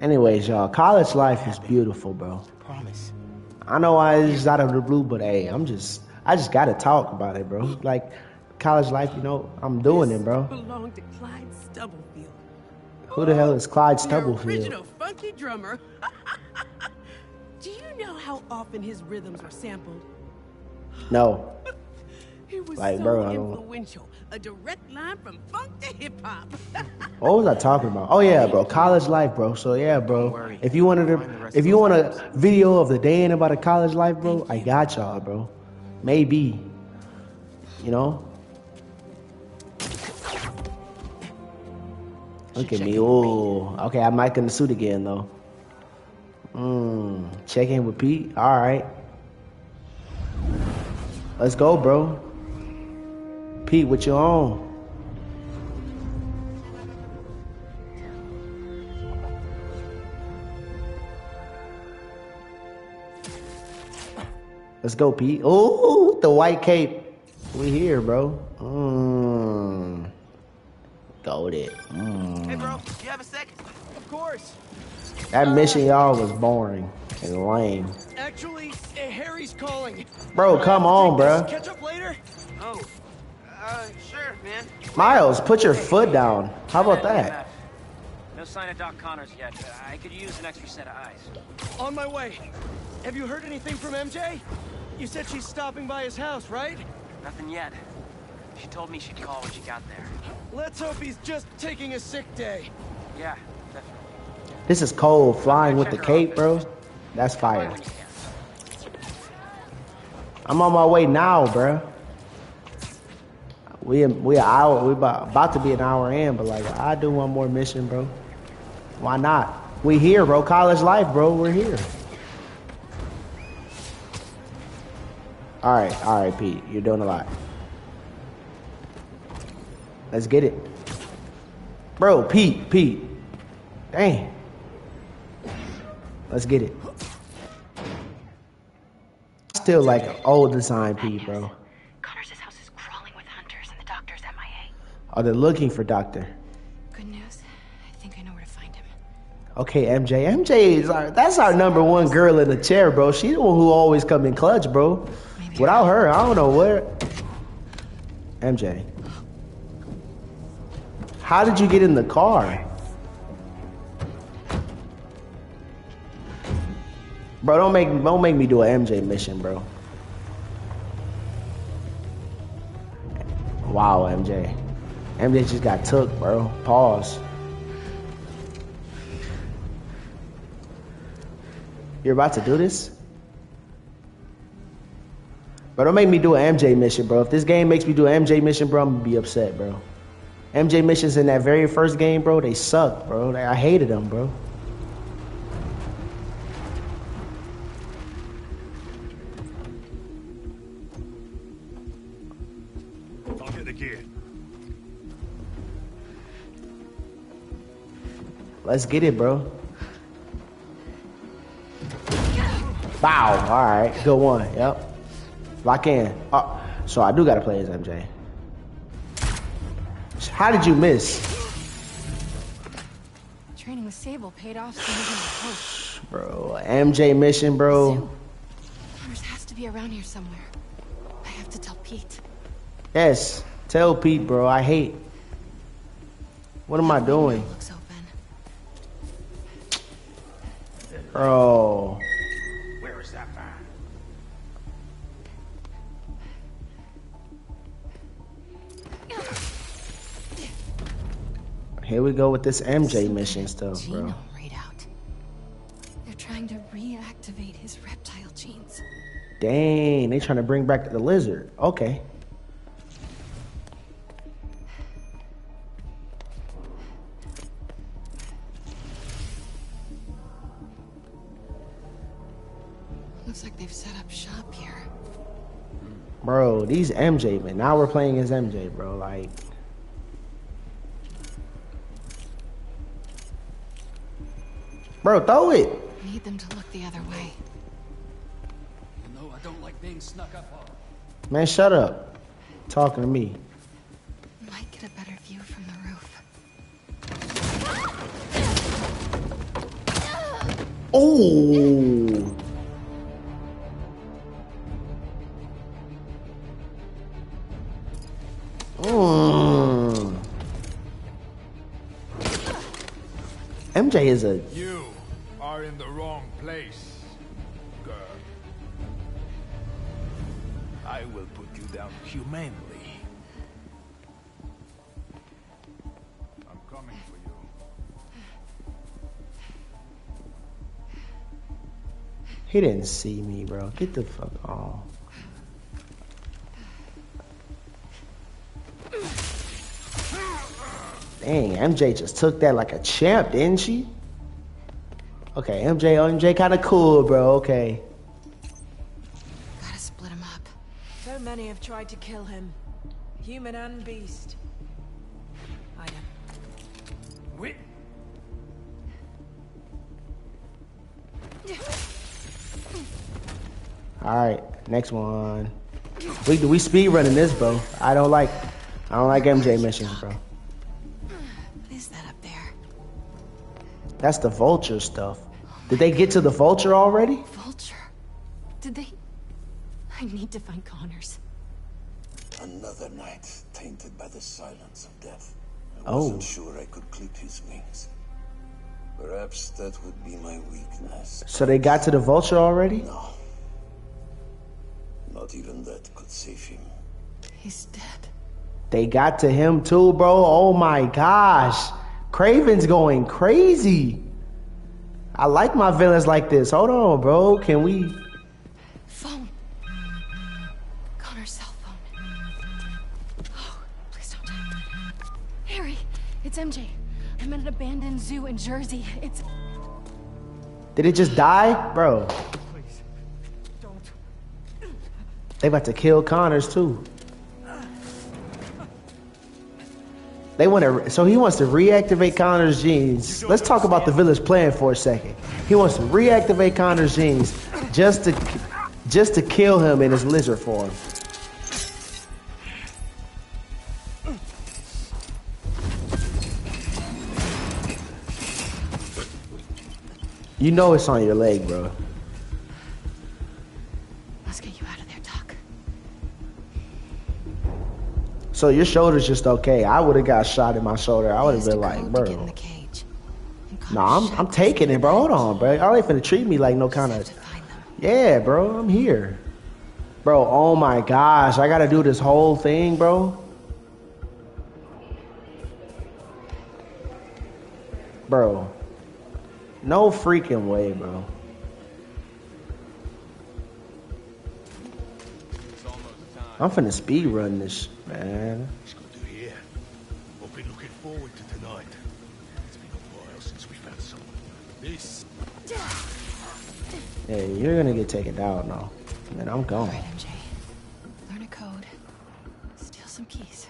anyways, y'all, college life is beautiful, bro. Promise. I know I just out of the blue, but hey, I'm just, I just gotta talk about it, bro. Like, college life, you know, I'm doing it, bro. Belonged to Clyde Stubblefield, Who the hell is Clyde the Stubblefield? original funky drummer. Do you know how often his rhythms were sampled? No. He was Like, so bro, I don't- influential. A direct line from funk to hip hop. What was I talking about? Oh yeah, bro, college life, bro. So yeah, bro. If you wanted to, if you want a video of the day in about a college life, bro, I got y'all, bro. Maybe, you know. Look at me, ooh. Okay, I'm Mike in the suit again though. Mmm. Check in with Pete. All right. Let's go, bro. Pete, what you on? Let's go, Pete. Oh, the white cape. We here, bro. Mmm. Goaded. Mm. Hey, bro, you have a sec? Of course. That mission, y'all, was boring and lame. Actually, uh, Harry's calling. Bro, come on, bro. Catch up later. Oh, uh, sure, man. Miles, put your foot down. How about that? No sign of Doc Connors yet. I could use an extra set of eyes. On my way. Have you heard anything from MJ? You said she's stopping by his house, right? Nothing yet. She told me she'd call when she got there. Let's hope he's just taking a sick day. Yeah, definitely. This is cold. Flying with the cape, bro. That's fire. I'm on my way now, bro. We we an hour. We about about to be an hour in, but like I do one more mission, bro. Why not? We here, bro. College life, bro. We're here. All right, all right, Pete. You're doing a lot. Let's get it, bro. Pete, Pete. Dang. Let's get it. Still like old design Pete, bro. Connors' house is crawling with hunters and the doctor's MIA. Oh, they're looking for Doctor. Good news. I think I know where to find him. Okay, MJ. MJ is our that's our number one girl in the chair, bro. She's the one who always come in clutch, bro. Without her, I don't know where. MJ. How did you get in the car? Bro, don't make don't make me do an MJ mission, bro. Wow, MJ. MJ just got took, bro. Pause. You're about to do this? Bro, don't make me do an MJ mission, bro. If this game makes me do an MJ mission, bro, I'm gonna be upset, bro. MJ missions in that very first game, bro, they suck, bro. I hated them, bro. Let's get it, bro. Bow. All right, good one. Yep. Lock in. Oh, so I do gotta play as MJ. How did you miss, Training with Sable paid off sooner than I hoped. bro? MJ mission, bro. Connors has to be around here somewhere. I have to tell Pete. Yes. Tell Pete, bro. I hate. What am I doing, bro? Where is that man? Here we go with this MJ mission stuff, bro. Readout. They're trying to reactivate his reptile genes. Dang, they trying to bring back the lizard. Okay. Looks like they've set up shop here. Bro, these MJ, man. Now we're playing as MJ, bro. Like, bro, throw it. Need them to look the other way. You know I don't like being snuck up on. Man, shut up. Talking to me. Might get a better view from the roof. Oh. Is a You are in the wrong place, girl. I will put you down humanely. I'm coming for you. He didn't see me, bro. Get the fuck off. Dang, MJ just took that like a champ, didn't she? Okay, MJ, MJ kind of cool, bro. Okay. Gotta split him up. So many have tried to kill him. Human and beast. Item. Wait. All right, next one. We do we speed running this, bro. I don't like I don't like MJ missions, bro. That's the vulture stuff. Did they get to the vulture already? Vulture. Did they? I need to find Connors. Another night tainted by the silence of death. I Oh. wasn't sure I could clip his wings. Perhaps that would be my weakness. So they got to the vulture already? No. Not even that could save him. He's dead. They got to him too, bro. Oh my gosh. Kraven's going crazy. I like my villains like this. Hold on, bro. Can we? Phone. Connors' cell phone. Oh, please don't. Harry, it's MJ. I'm at an abandoned zoo in Jersey. It's. Did it just die, bro? Please, don't. They about to kill Connors too. They want to, so he wants to reactivate Connors' genes. Let's talk about the village plan for a second. He wants to reactivate Connors' genes just to, just to kill him in his lizard form. You know it's on your leg, bro. So your shoulder's just okay. I would have got shot in my shoulder. I would have been like, bro. No, I'm I'm taking it, bro. Hold on, bro. Y'all ain't finna treat me like no kind of. Yeah, bro. I'm here, bro. Oh my gosh, I gotta do this whole thing, bro. Bro, no freaking way, bro. I'm finna speed run this, man. Yeah. I've been looking forward to tonight. It's been a while since we found someone. This. Yeah, you're gonna get taken down now. Man, I'm gone. MJ, learn a code, steal some keys.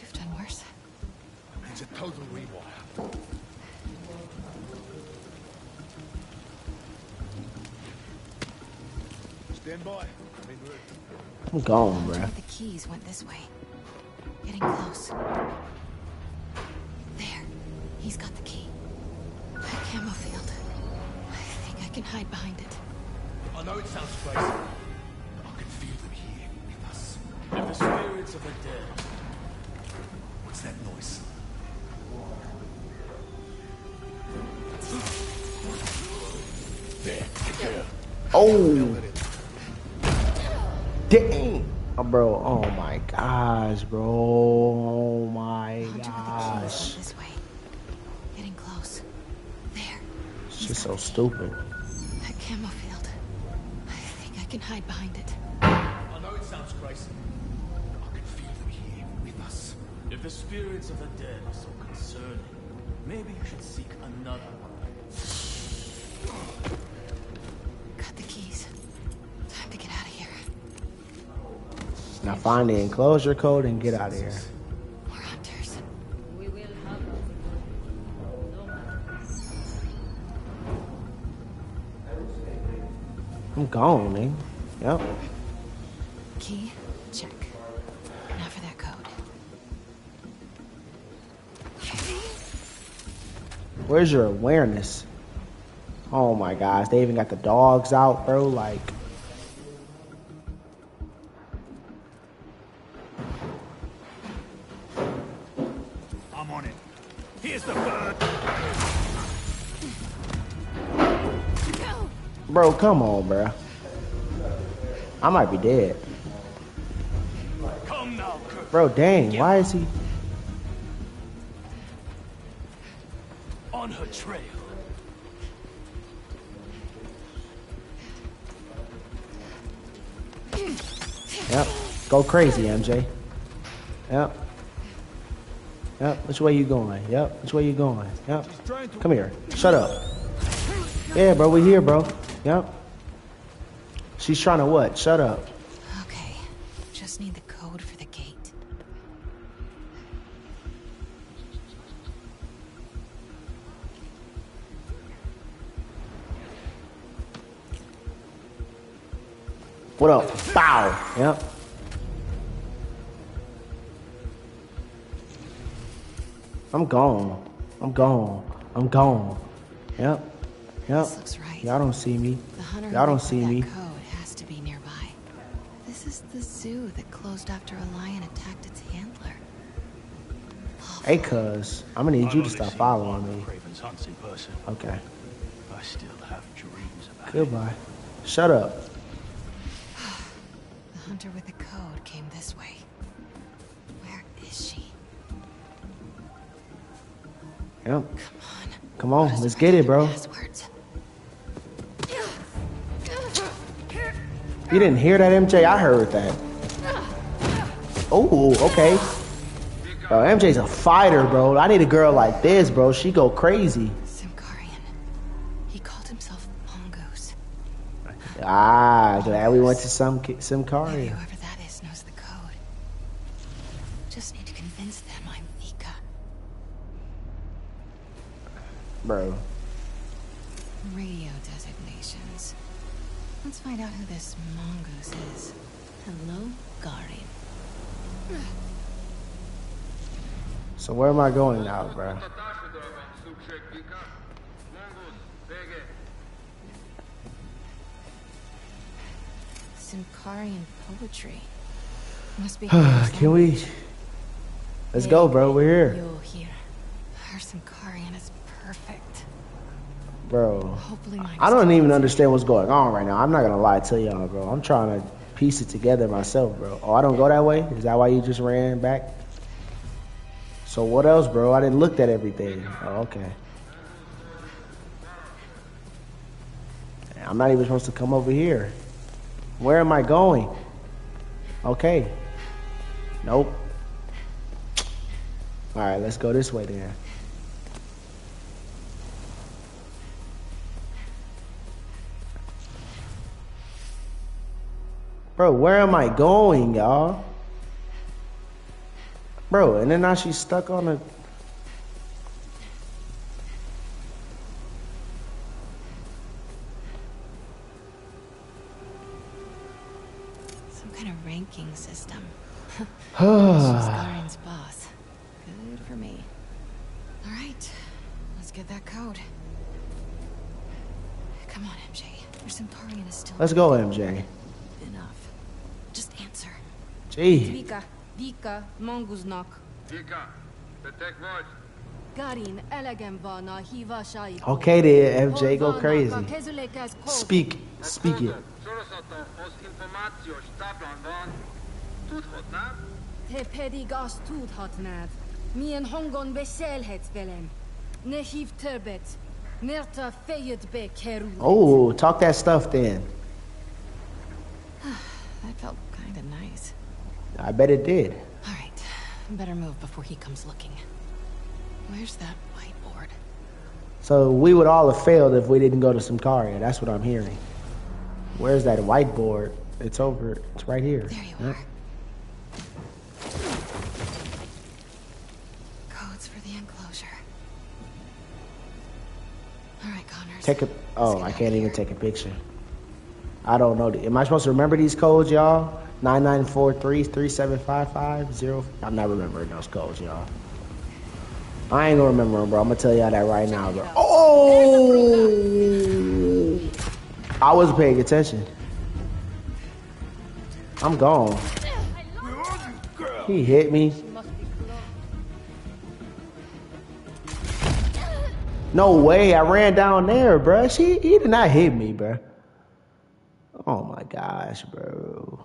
You've done worse. It's a total rewire. Stand by. I'm in route. I'm gone, bro. The keys went this way. Getting close. There. He's got the key. A camo field. I think I can hide behind it. I know it sounds crazy, but I can feel them here with us. They're the spirits of the dead. What's that noise? There, there. Oh. Dang. Oh, bro, oh my gosh, bro. Oh my gosh. This way. Getting close. There. It's just so stupid. That camo field. I think I can hide behind it. I know it sounds crazy, but I can feel them here with us. If the spirits of the dead are so concerning, maybe you should seek another one. Now find the enclosure code and get out of here. We're hunters. We will have no matter. I'm gone, man. Yep. Key? Check. Now for that code. Where's your awareness? Oh my gosh, they even got the dogs out, bro. Like, bro, come on, bro. I might be dead. Come now, Bro, dang, why is he? On her trail. Yep. Go crazy, MJ. Yep. Yep. Which way you going? Yep. Which way you going? Yep. Come here. Shut up. Yeah, bro. We here, bro. Yep. She's trying to what? Shut up. Okay. Just need the code for the gate. What up? Bow. Yep. I'm gone. I'm gone. I'm gone. Yep. Yep. This looks right. Y'all don't see me. The hunter Y'all don't see me. code has to be nearby. This is the zoo that closed after a lion attacked its handler. Hey, cuz, I'm gonna need you to stop following me. Kraven's hunts in person. Okay. I still have dreams about Goodbye. Shut up. The hunter with the code came this way. Where is she? Yep. Come on, Come on, let's get it, bro. Passwords. You didn't hear that, MJ? I heard that. Oh, okay. Bro, MJ's a fighter, bro. I need a girl like this, bro. She go crazy. Symkarian. He called himself Mongoose. Ah, glad we went to some Symkaria. Whoever that is knows the code. Just need to convince them I'm Vika. Bro. Radio designations. Let's find out who this Mongoose is. Hello, Garin. So where am I going now, bro? Symkarian poetry. Must be. Can we? Let's go, bro. We're here. You're here. Her Symkarian is perfect. Bro, Hopefully I don't even understand what's going on right now. I'm not gonna lie to y'all, bro. I'm trying to piece it together myself, bro. Oh, I don't go that way? Is that why you just ran back? So what else, bro? I didn't look at everything. Oh, okay. I'm not even supposed to come over here. Where am I going? Okay. Nope. All right, let's go this way then. Bro, where am I going, y'all? Bro, and then now she's stuck on a. Some kind of ranking system. She's Garin's boss. Good for me. All right, let's get that code. Come on, MJ. Your Symkarian is still. Let's go, MJ. Enough. Just answer. Gee. Vika, Vika, Monguznak. Vika, betek vagy? Garin, elegem van a hívásaidból. Okay, then, MJ, go Hol crazy. vannak a kezülékhez kódok? Speak, speak it. Sorozatokhoz információs táblán van. Tudhatnád? Te pedig azt tudhatnád, milyen hangon beszélhetsz velem. Ne hív többet, mert a fejedbe kerül. Oh, talk that stuff then. That felt kind of nice. I bet it did. All right, better move before he comes looking. Where's that whiteboard? So we would all have failed if we didn't go to Symkaria. That's what I'm hearing. Where's that whiteboard? It's over. It's right here. There you are. Codes for the enclosure. All right, Connors. Take a. Oh, I can't even take a picture. I don't know. Am I supposed to remember these codes, y'all? Nine nine four three three seven five five zero. I'm not remembering those codes, y'all. I ain't gonna remember them, bro. I'm gonna tell y'all that right now, bro. Oh! I wasn't paying attention. I'm gone. He hit me. No way. I ran down there, bro. She he did not hit me, bro. Oh my gosh, bro.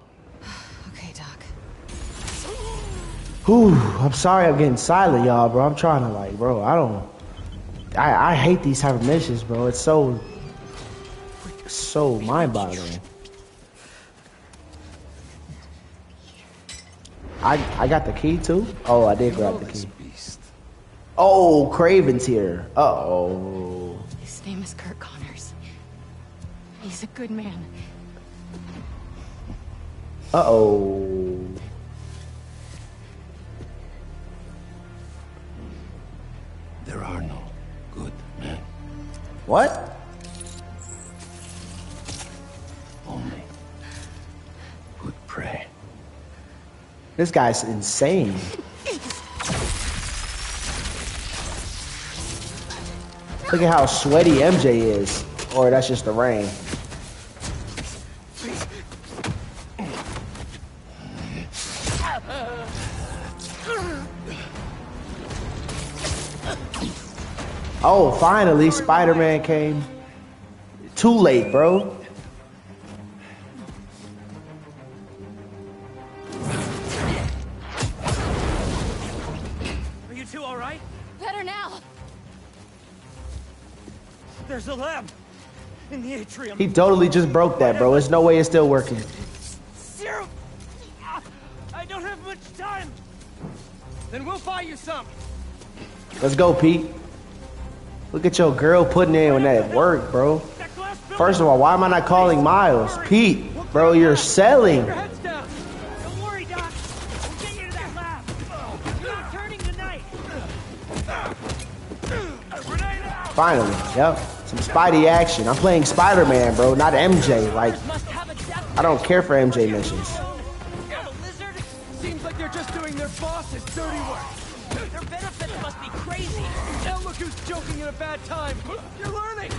Whew, I'm sorry I'm getting silent, y'all, bro. I'm trying to like, bro, I don't I I hate these type of missions, bro. It's so so mind boggling. I I got the key too? Oh I did grab the key. Oh, Kraven's here. Uh oh. His name is Curt Connors. He's a good man. Uh There are no good men, What? only good prey. This guy's insane. Look at how sweaty MJ is. Or that's just the rain. Oh, finally, Spider-Man came. Too late, bro. Are you two all right? Better now. There's a lab in the atrium. He totally just broke that, bro. There's no way it's still working. Serum. I don't have much time. Then we'll buy you some. Let's go, Pete. Look at your girl putting in with that work, bro. First of all, why am I not calling Miles? Pete, bro, you're selling. Finally, yep. Some Spidey action. I'm playing Spider-Man, bro, not MJ. Like, I don't care for MJ missions. Seems like they're just doing their boss's dirty work. Joking at a bad time. You're learning.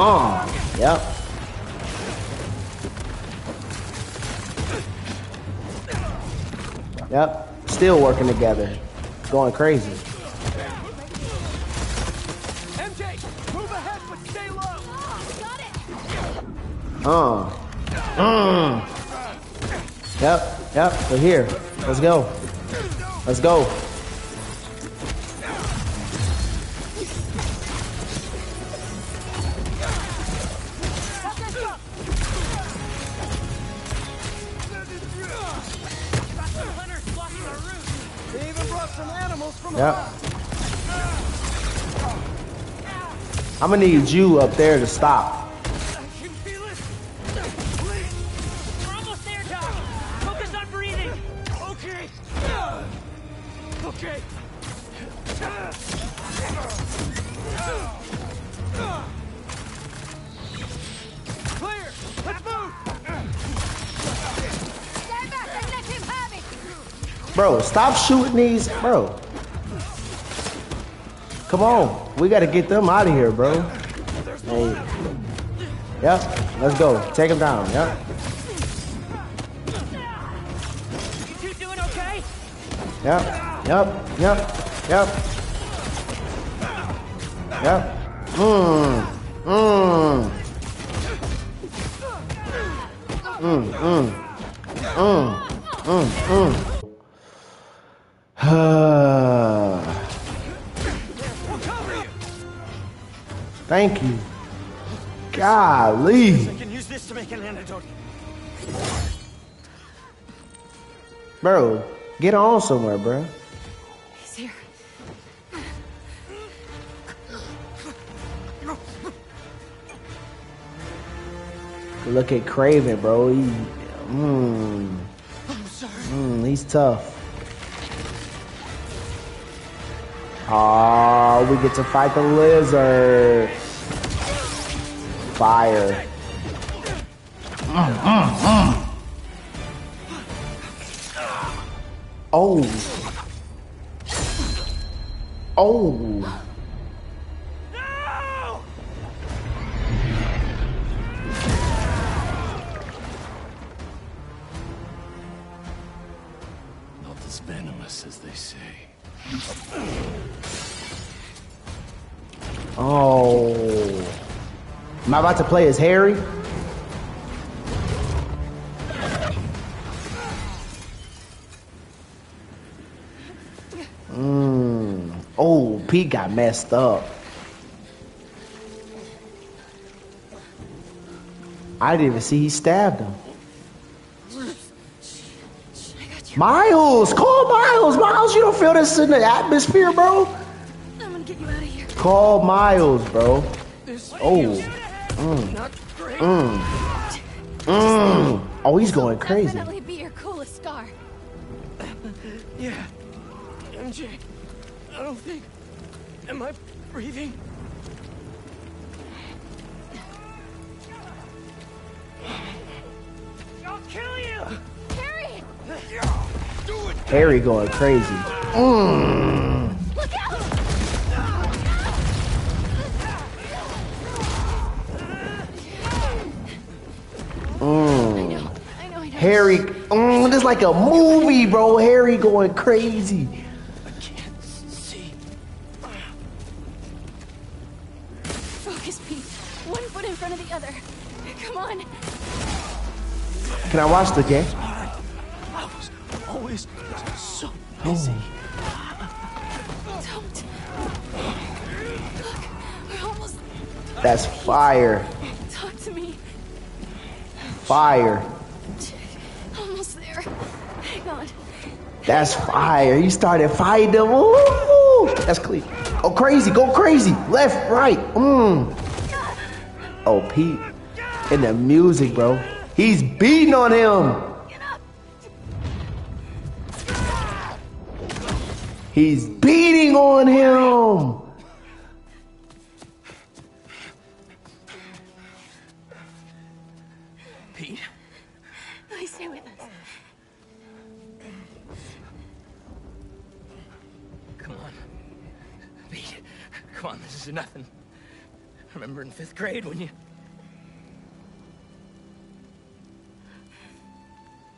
Oh, yep. Yep. Still working together. Going crazy. MJ, move ahead, but stay low. Uh. Mm. Yep. Yep. We're here. Let's go. Let's go. Yep. I'm gonna need you up there to stop. Bro, stop shooting these. Bro. Come on. We gotta get them out of here, bro. Hey. Yep. Let's go. Take them down. Yep. You two doing okay? Yep. Yep. Yep. Yep. Yep. Mmm. Mmm. Mmm. Mmm. Thank you. Golly. I can use this to make an antidote. Bro, get on somewhere, bro. He's here. Look at Kraven, bro. He, mmm. Mmm, he's tough. Oh, we get to fight the lizard. Fire. Oh. Oh. I about to play as Harry? Mmm. Oh, Pete got messed up. I didn't even see he stabbed him. Miles, call Miles. Miles, you don't feel this in the atmosphere, bro. I'm gonna get you out of here. Call Miles, bro. Oh. Mm. Mm. Mm. Oh, he's going crazy. Definitely be your coolest scar. Yeah. MJ, I don't think. Am I breathing? I'll kill you! Harry! Do it! Harry going crazy. Mm. Harry, mm, this is like a movie, bro. Harry going crazy. I can't see. Focus, Pete. One foot in front of the other. Come on. Can I watch the game? I was always so busy. Don't. Look, we're almost. That's fire. Talk to me. Fire. Almost there. Hang on. That's fire. You started fighting. Ooh, that's clean. Go crazy. Go crazy. Left, right. Mm. Oh, Pete. And the music, bro. He's beating on him. He's beating on him. Is nothing. Remember in fifth grade when you...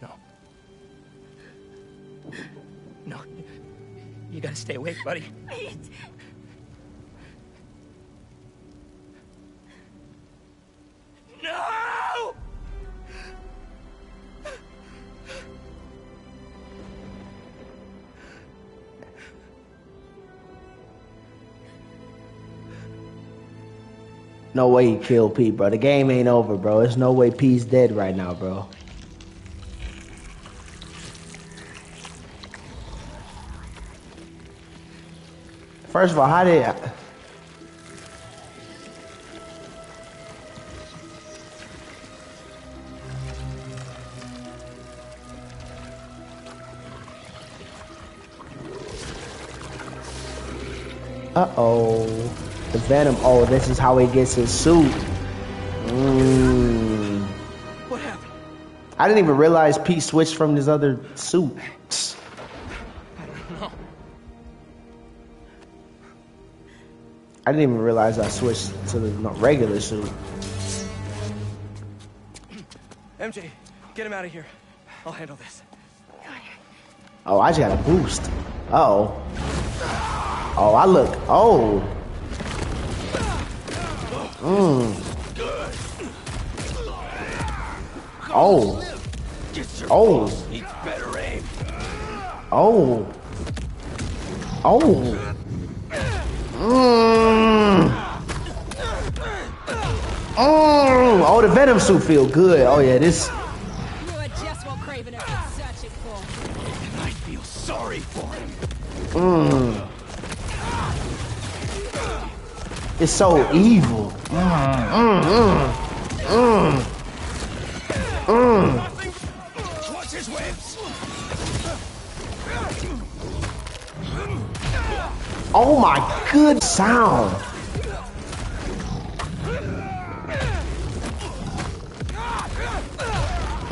No. No. You gotta stay awake, buddy. Pete. No way he killed Pete, bro. The game ain't over, bro. There's no way Pete's dead right now, bro. First of all, how did Uh-oh. The Venom. Oh, this is how he gets his suit. Mm. What happened? I didn't even realize Pete switched from his other suit. I don't know. I didn't even realize I switched to the regular suit. MJ, get him out of here. I'll handle this. Oh, I just got a boost. Uh oh. Oh, I look. Oh. Mm. Oh. Oh. Needs better aim. Oh. Oh. Mm. Mm. Oh, the Venom suit feel good. Oh yeah, this. You are just what Kraven has been searching for. And I feel sorry for him. Mm. It's so evil. Oh my good sound.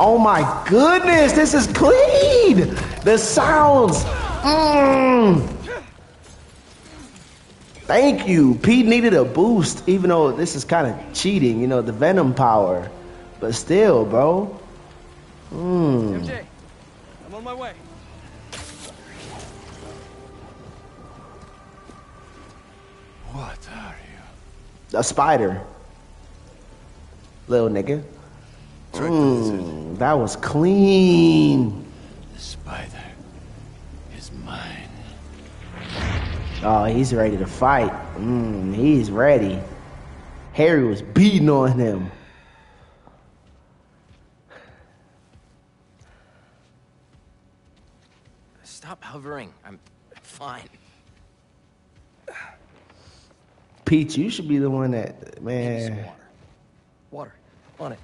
Oh my goodness, this is clean. The sounds. Mm. Thank you. Pete needed a boost, even though this is kind of cheating, you know, the venom power. But still, bro. Mm. MJ, I'm on my way. What are you? A spider. Little nigga. Mm, that was clean. The spider Oh, he's ready to fight. Mm, he's ready. Harry was beating on him. Stop hovering. I'm, I'm fine. Pete, you should be the one that man. Water. On it.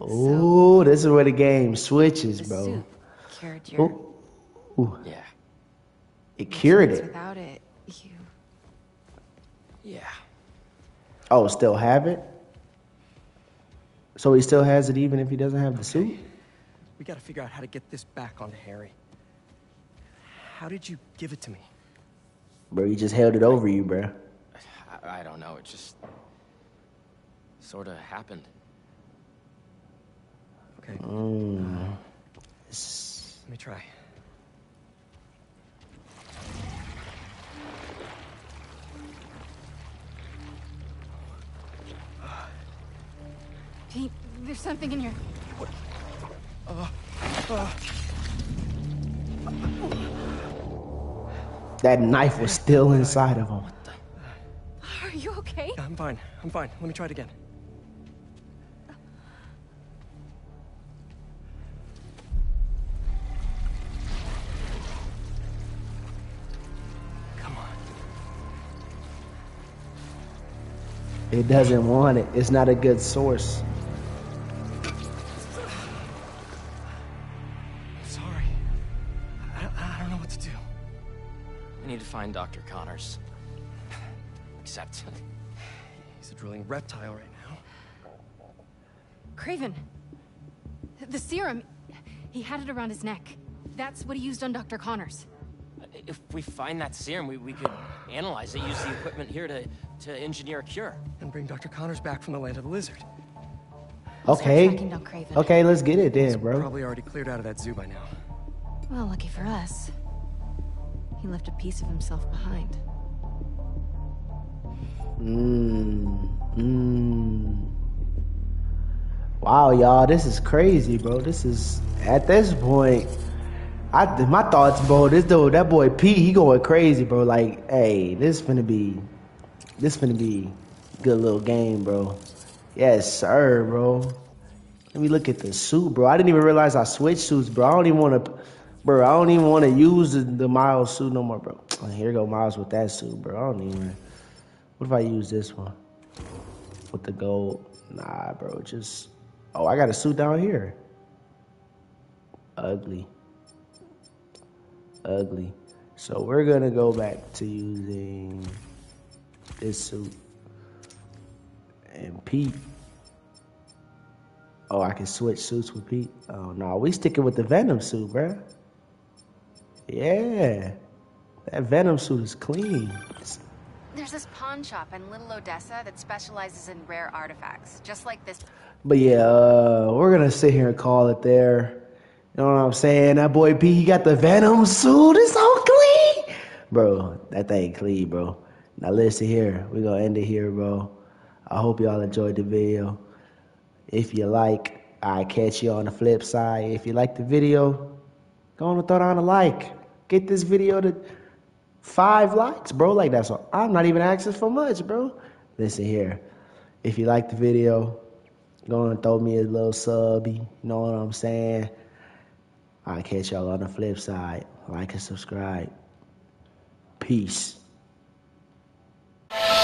Oh, this is where the game switches, bro. Soup cured your Ooh. Ooh. Yeah. It cured it. Without it, you. Yeah. Oh, still have it? So he still has it even if he doesn't have the suit? We gotta figure out how to get this back on Harry. How did you give it to me? Bro, he just held it over you, bro. I, I don't know. It just sort of happened. Okay. Mm. Let me try. Pete, there's something in your. Uh, uh, That knife was still inside of him. Are you okay? I'm fine. I'm fine. Let me try it again. It doesn't want it. It's not a good source. Sorry. I, I don't know what to do. I need to find Dr. Connors. Except... He's a drilling reptile right now. Kraven. The serum. He had it around his neck. That's what he used on Dr. Connors. If we find that serum, we, we could analyze it, use the equipment here to, to engineer a cure. And bring Dr. Connors back from the land of the lizard. Okay. tracking down Kraven. Okay, let's get it then, bro. Probably already cleared out of that zoo by now. Well, lucky for us. He left a piece of himself behind. Mmm. Mmm. Wow, y'all, this is crazy, bro. This is at this point. I my thoughts, bro. This dude, that boy P, he going crazy, bro. Like, hey, this finna be, this gonna be good little game, bro. Yes, sir, bro. Let me look at the suit, bro. I didn't even realize I switched suits, bro. I don't even want to, bro. I don't even want to use the, the Miles suit no more, bro. Here go Miles with that suit, bro. I don't even. What if I use this one with the gold? Nah, bro. Just oh, I got a suit down here. Ugly, ugly. So we're gonna go back to using this suit and Pete. Oh, I can switch suits with Pete. Oh no, we sticking with the Venom suit, bruh. Yeah, that Venom suit is clean. It's- There's this pawn shop in Little Odessa that specializes in rare artifacts, just like this. But yeah, uh, we're gonna sit here and call it there. You know what I'm saying? That boy P, he got the Venom suit. It's so clean, bro. That thing clean, bro. Now listen here, we're gonna end it here, bro. I hope y'all enjoyed the video. If you like, I catch you on the flip side. If you like the video, go on and throw down a like. Get this video to five likes, bro. Like that's all. I'm not even asking for much, bro. Listen here. If you like the video, go on and throw me a little subby. You know what I'm saying? I'll catch y'all on the flip side. Like and subscribe. Peace you